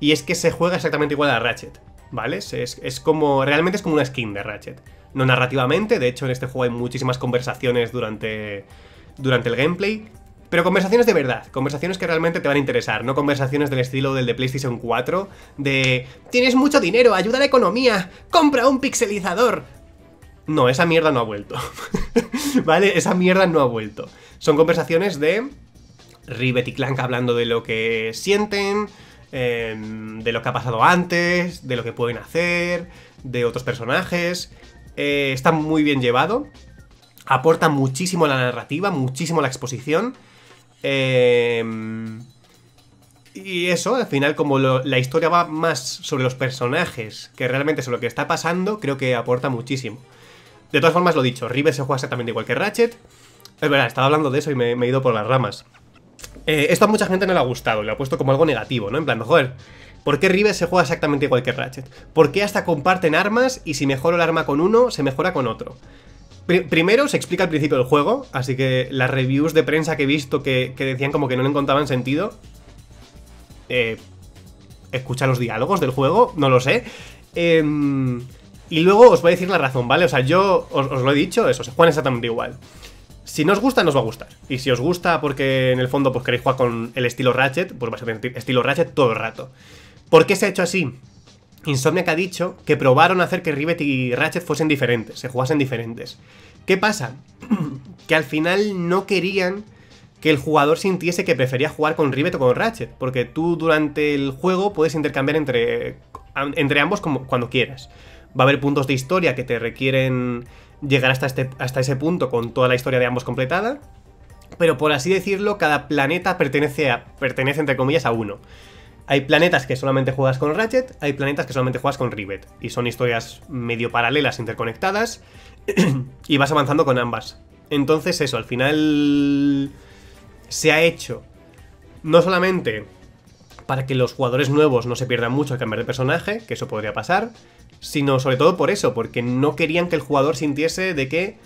Y es que se juega exactamente igual a Ratchet, ¿vale? Es, como. Realmente es como una skin de Ratchet. No narrativamente, de hecho, en este juego hay muchísimas conversaciones durante, durante el gameplay. Pero conversaciones de verdad, conversaciones que realmente te van a interesar, no conversaciones del estilo del de PlayStation 4, de tienes mucho dinero, ayuda a la economía, compra un pixelizador. No, esa mierda no ha vuelto. (laughs) ¿Vale? Esa mierda no ha vuelto. Son conversaciones de Rivet y Clank hablando de lo que sienten, em, de lo que ha pasado antes, de lo que pueden hacer, de otros personajes. Eh, está muy bien llevado. Aporta muchísimo la narrativa, muchísimo la exposición. Em, y eso, al final, como la historia va más sobre los personajes que realmente sobre lo que está pasando, creo que aporta muchísimo. De todas formas, lo dicho, Rivet se juega exactamente igual que Ratchet. Es verdad, estaba hablando de eso y me, he ido por las ramas. Eh, esto a mucha gente no le ha gustado, le ha puesto como algo negativo, ¿no? En plan, joder, ¿por qué Rivet se juega exactamente igual que Ratchet? ¿Por qué hasta comparten armas y si mejoro el arma con uno, se mejora con otro? Primero se explica al principio del juego, así que las reviews de prensa que he visto que, decían como que no le encontraban sentido. Eh, escucha los diálogos del juego, no lo sé. Em, y luego os voy a decir la razón, ¿vale? O sea, yo os, lo he dicho, eso, se juegan exactamente igual. Si no os gusta, no os va a gustar. Y si os gusta porque en el fondo pues queréis jugar con el estilo Ratchet, pues va a ser estilo Ratchet todo el rato. ¿Por qué se ha hecho así? Insomniac ha dicho que probaron hacer que Rivet y Ratchet fuesen diferentes, se jugasen diferentes. ¿Qué pasa? (clears throat) que al final no querían que el jugador sintiese que prefería jugar con Rivet o con Ratchet, porque tú durante el juego puedes intercambiar entre, entre ambos como, cuando quieras. Va a haber puntos de historia que te requieren llegar hasta, este, hasta ese punto con toda la historia de ambos completada, pero por así decirlo, cada planeta pertenece, a, pertenece entre comillas a uno. Hay planetas que solamente juegas con Ratchet, hay planetas que solamente juegas con Rivet. Y son historias medio paralelas, interconectadas, (clears throat) y vas avanzando con ambas. Entonces eso, al final se ha hecho no solamente para que los jugadores nuevos no se pierdan mucho al cambiar de personaje, que eso podría pasar, sino sobre todo por eso, porque no querían que el jugador sintiese de que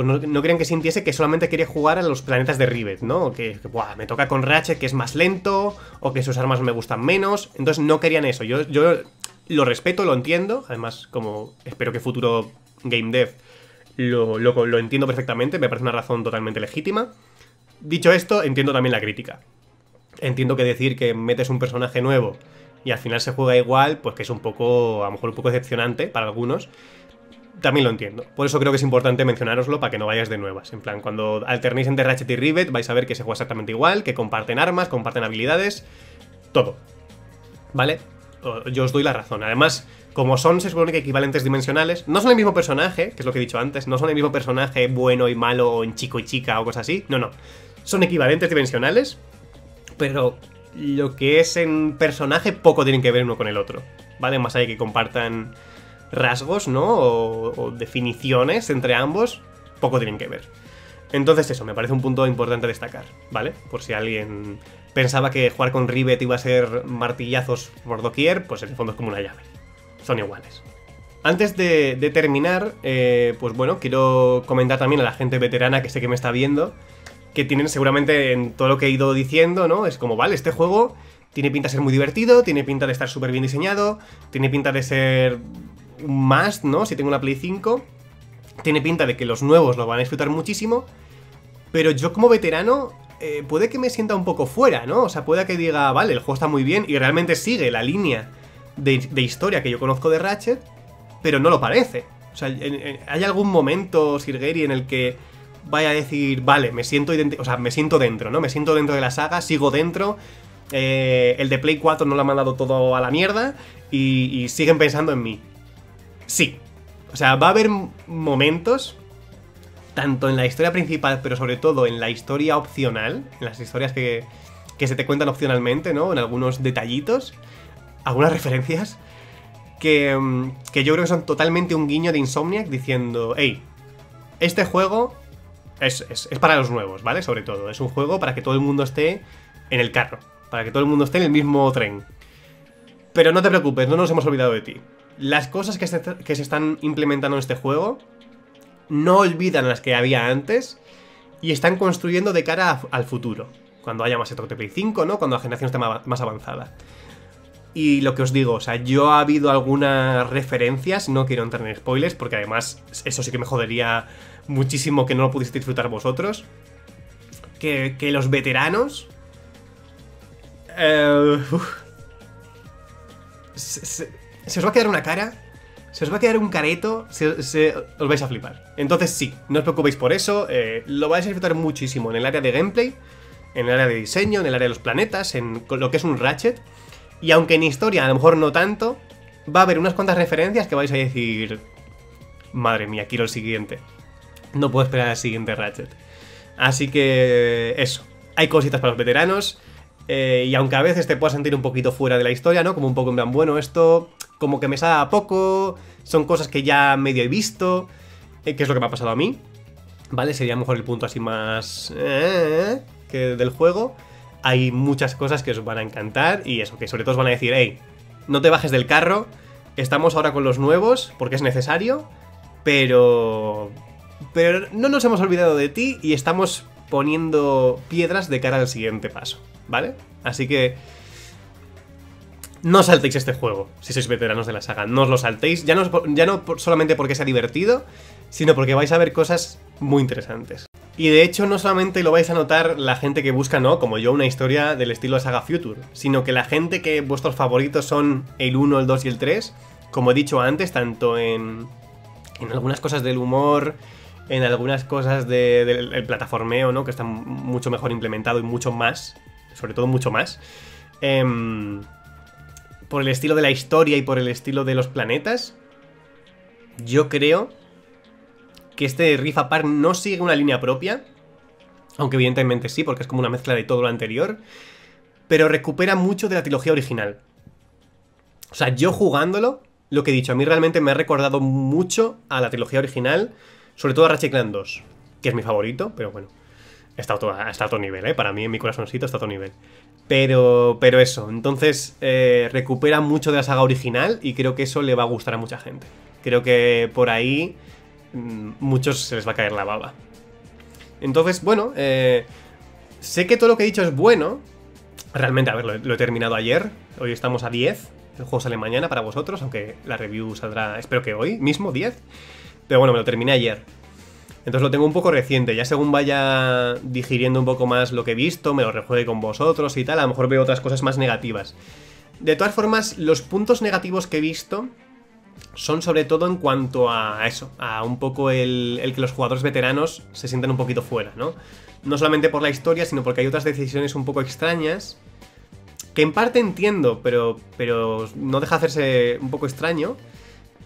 pues no, querían que sintiese que solamente quería jugar a los planetas de Rivet, ¿no? Que, me toca con Ratchet que es más lento, o que sus armas me gustan menos. Entonces no querían eso. Yo, yo lo respeto, lo entiendo. Además, como espero que futuro Game Dev lo, lo, entiendo perfectamente, me parece una razón totalmente legítima. Dicho esto, entiendo también la crítica. Entiendo que decir que metes un personaje nuevo y al final se juega igual, pues que es un poco, a lo mejor un poco decepcionante para algunos también lo entiendo. Por eso creo que es importante mencionároslo para que no vayáis de nuevas. En plan, cuando alternéis entre Ratchet y Rivet, vais a ver que se juega exactamente igual, que comparten armas, comparten habilidades, todo. ¿Vale? Yo os doy la razón. Además, como son, se supone que equivalentes dimensionales, no son el mismo personaje, que es lo que he dicho antes, no son el mismo personaje bueno y malo, en chico y chica, o cosas así. No, no. Son equivalentes dimensionales, pero lo que es en personaje poco tienen que ver uno con el otro. ¿Vale? Más allá que compartan rasgos, ¿no? O, definiciones entre ambos, poco tienen que ver. Entonces eso, me parece un punto importante destacar, ¿vale? Por si alguien pensaba que jugar con Rivet iba a ser martillazos por doquier, pues en el fondo es como una llave. Son iguales. Antes de, terminar, eh, pues bueno, quiero comentar también a la gente veterana que sé que me está viendo, que tienen seguramente en todo lo que he ido diciendo, ¿no? Es como, vale, este juego tiene pinta de ser muy divertido, tiene pinta de estar súper bien diseñado, tiene pinta de ser un must, ¿no? Si tengo una Play 5. Tiene pinta de que los nuevos lo van a disfrutar muchísimo. Pero yo como veterano eh, puede que me sienta un poco fuera, ¿no? O sea, puede que diga, vale, el juego está muy bien y realmente sigue la línea de, historia que yo conozco de Ratchet, pero no lo parece. O sea, ¿hay algún momento, Sirgeri, en el que vaya a decir, vale, me siento, o sea, me siento dentro, ¿no? Me siento dentro de la saga, sigo dentro, eh, el de Play 4 no lo ha mandado todo a la mierda y, y siguen pensando en mí. Sí. O sea, va a haber momentos tanto en la historia principal, pero sobre todo en la historia opcional, en las historias que, que se te cuentan opcionalmente, ¿no? En algunos detallitos, algunas referencias, que, mm, que yo creo que son totalmente un guiño de Insomniac diciendo, hey, este juego es, es, es, para los nuevos, ¿vale? Sobre todo, es un juego para que todo el mundo esté en el carro, para que todo el mundo esté en el mismo tren. Pero no te preocupes, no nos hemos olvidado de ti. Las cosas que se, que se están implementando en este juego no olvidan las que había antes y están construyendo de cara al futuro. Cuando haya más Play 5, ¿no? Cuando la generación esté más avanzada. Y lo que os digo, o sea, yo ha habido algunas referencias, no quiero entrar en spoilers, porque además eso sí que me jodería muchísimo que no lo pudiste disfrutar vosotros. Que, los veteranos... Eh, se os va a quedar una cara se os va a quedar un careto, se, os vais a flipar. Entonces sí, no os preocupéis por eso, eh, lo vais a disfrutar muchísimo en el área de gameplay, en el área de diseño, en el área de los planetas, en lo que es un Ratchet. Y aunque en historia a lo mejor no tanto, va a haber unas cuantas referencias que vais a decir... Madre mía, quiero el siguiente. No puedo esperar al siguiente Ratchet. Así que... eso. Hay cositas para los veteranos. Eh, y aunque a veces te puedas sentir un poquito fuera de la historia, ¿no? Como un poco en plan, bueno, esto como que me sale a poco, son cosas que ya medio he visto, eh, que es lo que me ha pasado a mí, ¿vale? Sería mejor el punto así más... Eh, que del juego. Hay muchas cosas que os van a encantar y eso, que sobre todo os van a decir, hey, no te bajes del carro, estamos ahora con los nuevos porque es necesario, pero... Pero no nos hemos olvidado de ti y estamos poniendo piedras de cara al siguiente paso, ¿vale? Así que no saltéis este juego, si sois veteranos de la saga. No os lo saltéis, ya no, ya no solamente porque sea divertido, sino porque vais a ver cosas muy interesantes. Y de hecho, no solamente lo vais a notar la gente que busca, ¿no? Como yo, una historia del estilo de Saga Future, sino que la gente que vuestros favoritos son el 1, el 2 y el 3, como he dicho antes, tanto en, en algunas cosas del humor, en algunas cosas del plataformeo, ¿no? Que está mucho mejor implementado y mucho más, sobre todo mucho más. Eh, por el estilo de la historia y por el estilo de los planetas, yo creo que este Rift Apart no sigue una línea propia, aunque evidentemente sí, porque es como una mezcla de todo lo anterior, pero recupera mucho de la trilogía original. O sea, yo jugándolo, lo que he dicho, a mí realmente me ha recordado mucho a la trilogía original, sobre todo a Ratchet Clank 2, que es mi favorito, pero bueno, está a, todo, está a otro nivel, ¿eh? Para mí en mi corazoncito está a otro nivel. Pero, pero eso, entonces eh, recupera mucho de la saga original y creo que eso le va a gustar a mucha gente. Creo que por ahí mm, muchos se les va a caer la baba. Entonces, bueno, eh, sé que todo lo que he dicho es bueno. Realmente, a ver, lo, lo, he terminado ayer. Hoy estamos a 10. El juego sale mañana para vosotros, aunque la review saldrá, espero que hoy mismo, 10. Pero bueno, me lo terminé ayer. Entonces lo tengo un poco reciente, ya según vaya digiriendo un poco más lo que he visto, me lo rejuegue con vosotros y tal, a lo mejor veo otras cosas más negativas. De todas formas, los puntos negativos que he visto son sobre todo en cuanto a eso, a un poco el, que los jugadores veteranos se sientan un poquito fuera, ¿no? No solamente por la historia, sino porque hay otras decisiones un poco extrañas, que en parte entiendo, pero, pero no deja de hacerse un poco extraño,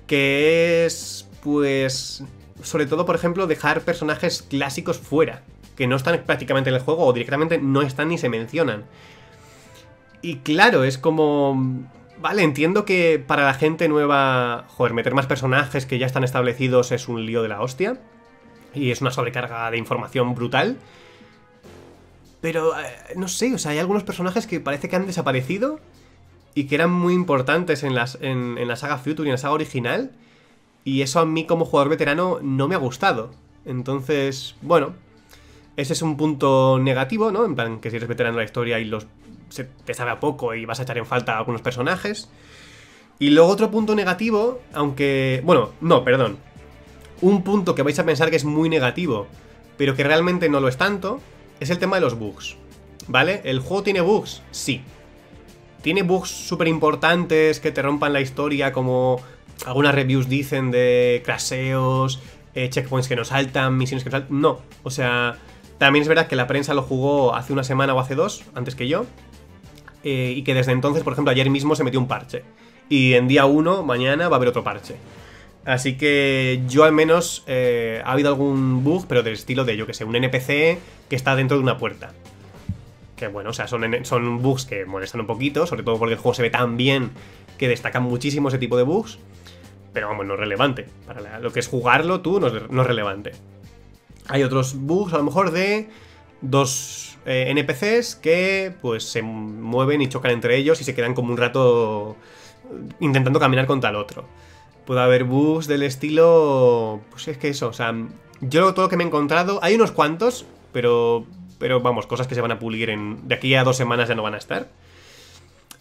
que es, pues, sobre todo, por ejemplo, dejar personajes clásicos fuera, que no están prácticamente en el juego o directamente no están ni se mencionan. Y claro, es como... Vale, entiendo que para la gente nueva, joder, meter más personajes que ya están establecidos es un lío de la hostia. Y es una sobrecarga de información brutal. Pero, eh, no sé, o sea, hay algunos personajes que parece que han desaparecido y que eran muy importantes en, las, en, en la saga Future y en la saga original. Y eso a mí como jugador veterano no me ha gustado. Entonces, bueno, ese es un punto negativo, ¿no? En plan, que si eres veterano de la historia y los te sabe a poco y vas a echar en falta a algunos personajes. Y luego otro punto negativo, aunque... Bueno, no, perdón. Un punto que vais a pensar que es muy negativo, pero que realmente no lo es tanto, es el tema de los bugs. ¿Vale? ¿El juego tiene bugs? Sí. ¿Tiene bugs súper importantes que te rompan la historia como algunas reviews dicen de craseos, eh, checkpoints que no saltan, misiones que no saltan? No. O sea, también es verdad que la prensa lo jugó hace una semana o hace dos, antes que yo. Eh, y que desde entonces, por ejemplo, ayer mismo se metió un parche. Y en día 1, mañana, va a haber otro parche. Así que yo al menos eh, ha habido algún bug, pero del estilo de, yo que sé, un NPC que está dentro de una puerta. Que bueno, o sea, son bugs que molestan un poquito, sobre todo porque el juego se ve tan bien que destacan muchísimo ese tipo de bugs. Pero vamos, no es relevante. Para lo que es jugarlo tú, no es, no relevante. Hay otros bugs, a lo mejor, de dos eh, NPCs que pues se mueven y chocan entre ellos y se quedan como un rato intentando caminar contra el otro. Puede haber bugs del estilo... Pues es que eso, o sea... Yo todo lo que me he encontrado... Hay unos cuantos, pero... Pero vamos, cosas que se van a pulir en... De aquí a dos semanas ya no van a estar.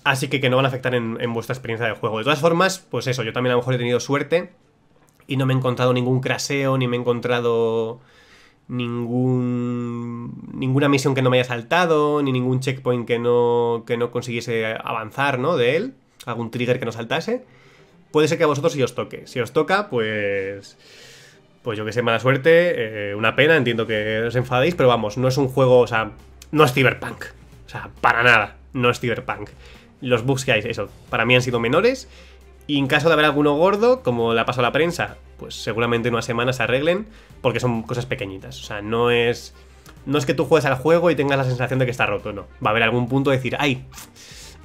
Así que que no van a afectar en, vuestra experiencia de juego. De todas formas, pues eso, yo también a lo mejor he tenido suerte. Y no me he encontrado ningún craseo, ni me he encontrado ningún ninguna misión que no me haya saltado, ni ningún checkpoint que no, que no consiguiese avanzar, ¿no? De él, algún trigger que no saltase. Puede ser que a vosotros sí os toque. Si os toca, pues... Pues yo que sé, mala suerte, eh, una pena, entiendo que os enfadéis, pero vamos, no es un juego, o sea, no es Cyberpunk. O sea, para nada, no es Cyberpunk. Los bugs que hay, eso, para mí han sido menores. Y en caso de haber alguno gordo, como la pasó a la prensa, pues seguramente en una semana se arreglen, porque son cosas pequeñitas. O sea, no es. No es que tú juegues al juego y tengas la sensación de que está roto, no. Va a haber algún punto de decir, ay,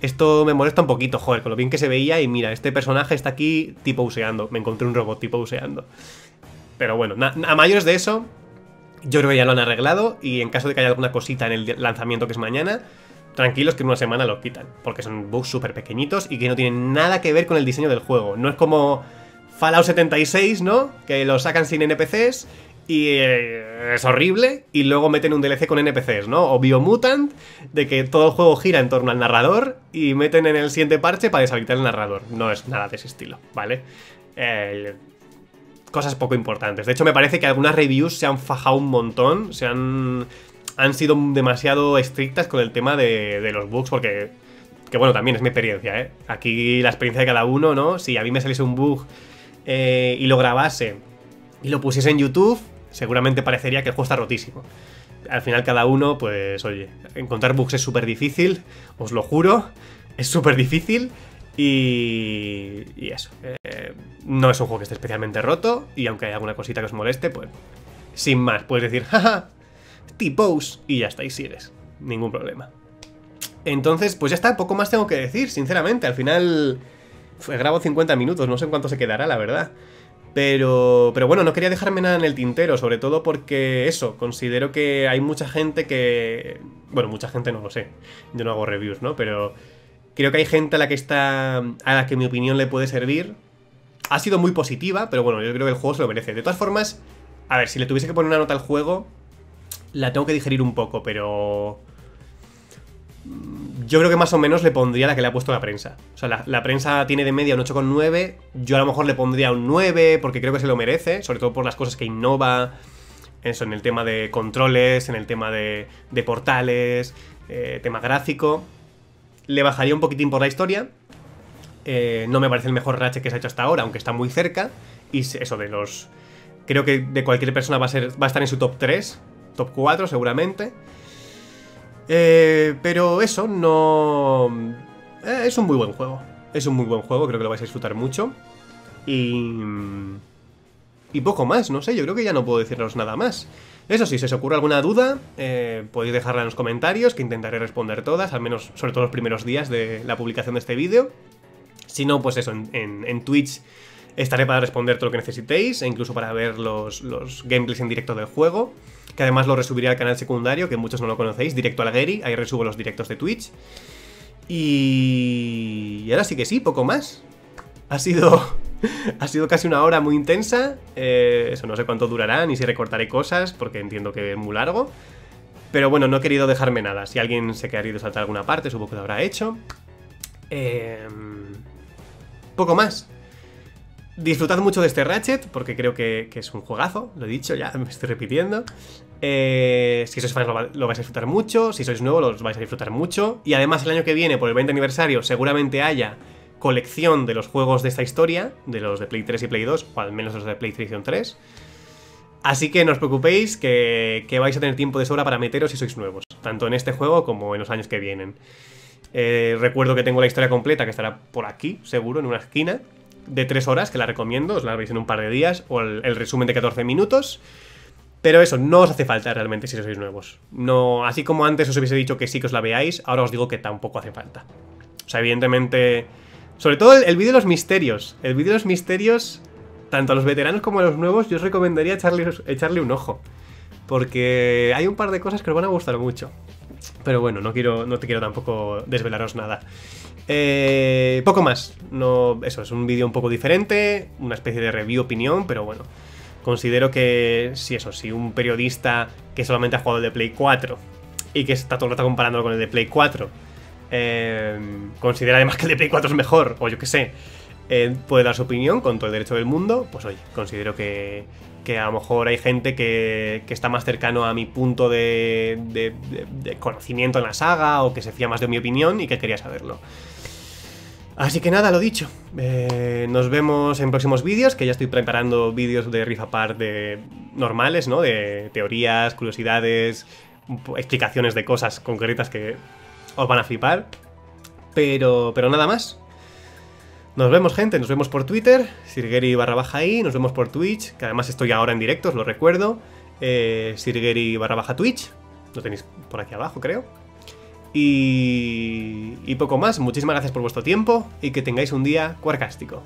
esto me molesta un poquito, joder, con lo bien que se veía y mira, este personaje está aquí tipo useando. Me encontré un robot tipo useando. Pero bueno, a mayores de eso, yo creo que ya lo han arreglado y en caso de que haya alguna cosita en el lanzamiento que es mañana, tranquilos que en una semana lo quitan, porque son bugs súper pequeñitos y que no tienen nada que ver con el diseño del juego. No es como Fallout 76, ¿no? Que lo sacan sin NPCs y eh, es horrible y luego meten un DLC con NPCs, ¿no? O Biomutant, de que todo el juego gira en torno al narrador y meten en el siguiente parche para deshabilitar el narrador. No es nada de ese estilo, ¿vale? Eh, cosas poco importantes. De hecho, me parece que algunas reviews se han fajado un montón, se han han sido demasiado estrictas con el tema de, los bugs porque... Que bueno, también es mi experiencia, ¿eh? Aquí la experiencia de cada uno, ¿no? Si a mí me saliese un bug eh, y lo grabase y lo pusiese en YouTube, seguramente parecería que el juego está rotísimo. Al final cada uno, pues oye, encontrar bugs es súper difícil, os lo juro, es súper difícil y, y eso. Eh, no es un juego que esté especialmente roto y aunque haya alguna cosita que os moleste, pues sin más, puedes decir, jaja, T-pose y ya está, y sigues. Ningún problema. Entonces, pues ya está, poco más tengo que decir, sinceramente. Al final grabo 50 minutos, no sé cuánto se quedará, la verdad. Pero, pero bueno, no quería dejarme nada en el tintero, sobre todo porque eso, considero que hay mucha gente que... Bueno, mucha gente no lo sé, yo no hago reviews, ¿no? Pero creo que hay gente a la que está... a la que mi opinión le puede servir. Ha sido muy positiva, pero bueno, yo creo que el juego se lo merece. De todas formas, a ver, si le tuviese que poner una nota al juego, la tengo que digerir un poco, pero... Yo creo que más o menos le pondría la que le ha puesto la prensa. O sea, la, prensa tiene de media un 8,9. Yo a lo mejor le pondría un 9 porque creo que se lo merece, sobre todo por las cosas que innova. Eso, en el tema de controles, en el tema de, de portales, eh, tema gráfico. Le bajaría un poquitín por la historia. Eh, no me parece el mejor Ratchet que se ha hecho hasta ahora, aunque está muy cerca. Y eso de los... Creo que de cualquier persona va a, ser, va a estar en su top 3 top 4 seguramente. Eh, pero eso no... Eh, es un muy buen juego. Es un muy buen juego, creo que lo vais a disfrutar mucho. Y... Y poco más, no sé, yo creo que ya no puedo deciros nada más. Eso sí, si os ocurre alguna duda, eh, podéis dejarla en los comentarios, que intentaré responder todas, al menos sobre todo los primeros días de la publicación de este vídeo. Si no, pues eso, en, en, Twitch estaré para responder todo lo que necesitéis, e incluso para ver los, los gameplays en directo del juego que además lo resubiré al canal secundario, que muchos no lo conocéis, directo a la Gary, ahí resubo los directos de Twitch. Y... y ahora sí que sí, poco más. Ha sido... (laughs) ha sido casi una hora muy intensa. Eh, eso no sé cuánto durará, ni si recortaré cosas, porque entiendo que es muy largo. Pero bueno, no he querido dejarme nada. Si alguien se querido saltar alguna parte, supongo que lo habrá hecho. Eh... poco más. Disfrutad mucho de este Ratchet, porque creo que, es un juegazo, lo he dicho ya, (laughs) me estoy repitiendo. Eh, si sois fans lo, vais a disfrutar mucho, si sois nuevos lo vais a disfrutar mucho. Y además el año que viene, por el 20 aniversario, seguramente haya colección de los juegos de esta historia, de los de Play 3 y Play 2, o al menos los de PlayStation 3. Así que no os preocupéis que, vais a tener tiempo de sobra para meteros si sois nuevos, tanto en este juego como en los años que vienen. Eh, recuerdo que tengo la historia completa que estará por aquí, seguro, en una esquina de 3 horas, que la recomiendo, os la veis en un par de días, o el, resumen de 14 minutos. Pero eso, no os hace falta realmente si sois nuevos. No, así como antes os hubiese dicho que sí que os la veáis, ahora os digo que tampoco hace falta. O sea, evidentemente... Sobre todo el, vídeo de los misterios. El vídeo de los misterios, tanto a los veteranos como a los nuevos, yo os recomendaría echarle, echarle un ojo. Porque hay un par de cosas que os van a gustar mucho. Pero bueno, no quiero, no te quiero tampoco desvelaros nada. Eh, poco más. No, eso es un vídeo un poco diferente, una especie de review opinión, pero bueno. Considero que si eso, si un periodista que solamente ha jugado el de Play 4 y que está todo el rato comparándolo con el de Play 4, eh, considera además que el de Play 4 es mejor, o yo que sé, eh, puede dar su opinión con todo el derecho del mundo, pues oye, considero que, que a lo mejor hay gente que, que, está más cercano a mi punto de, de, conocimiento en la saga o que se fía más de mi opinión y que quería saberlo. Así que nada, lo dicho. Eh, nos vemos en próximos vídeos, que ya estoy preparando vídeos de Riff Apart de normales, ¿no? De teorías, curiosidades, explicaciones de cosas concretas que os van a flipar. Pero, pero nada más. Nos vemos, gente. Nos vemos por Twitter, Sirgeri barra baja ahí. Nos vemos por Twitch, que además estoy ahora en directo, os lo recuerdo. Eh, Sirgeri barra baja Twitch. Lo tenéis por aquí abajo, creo. Y, poco más, muchísimas gracias por vuestro tiempo y que tengáis un día cuarcástico.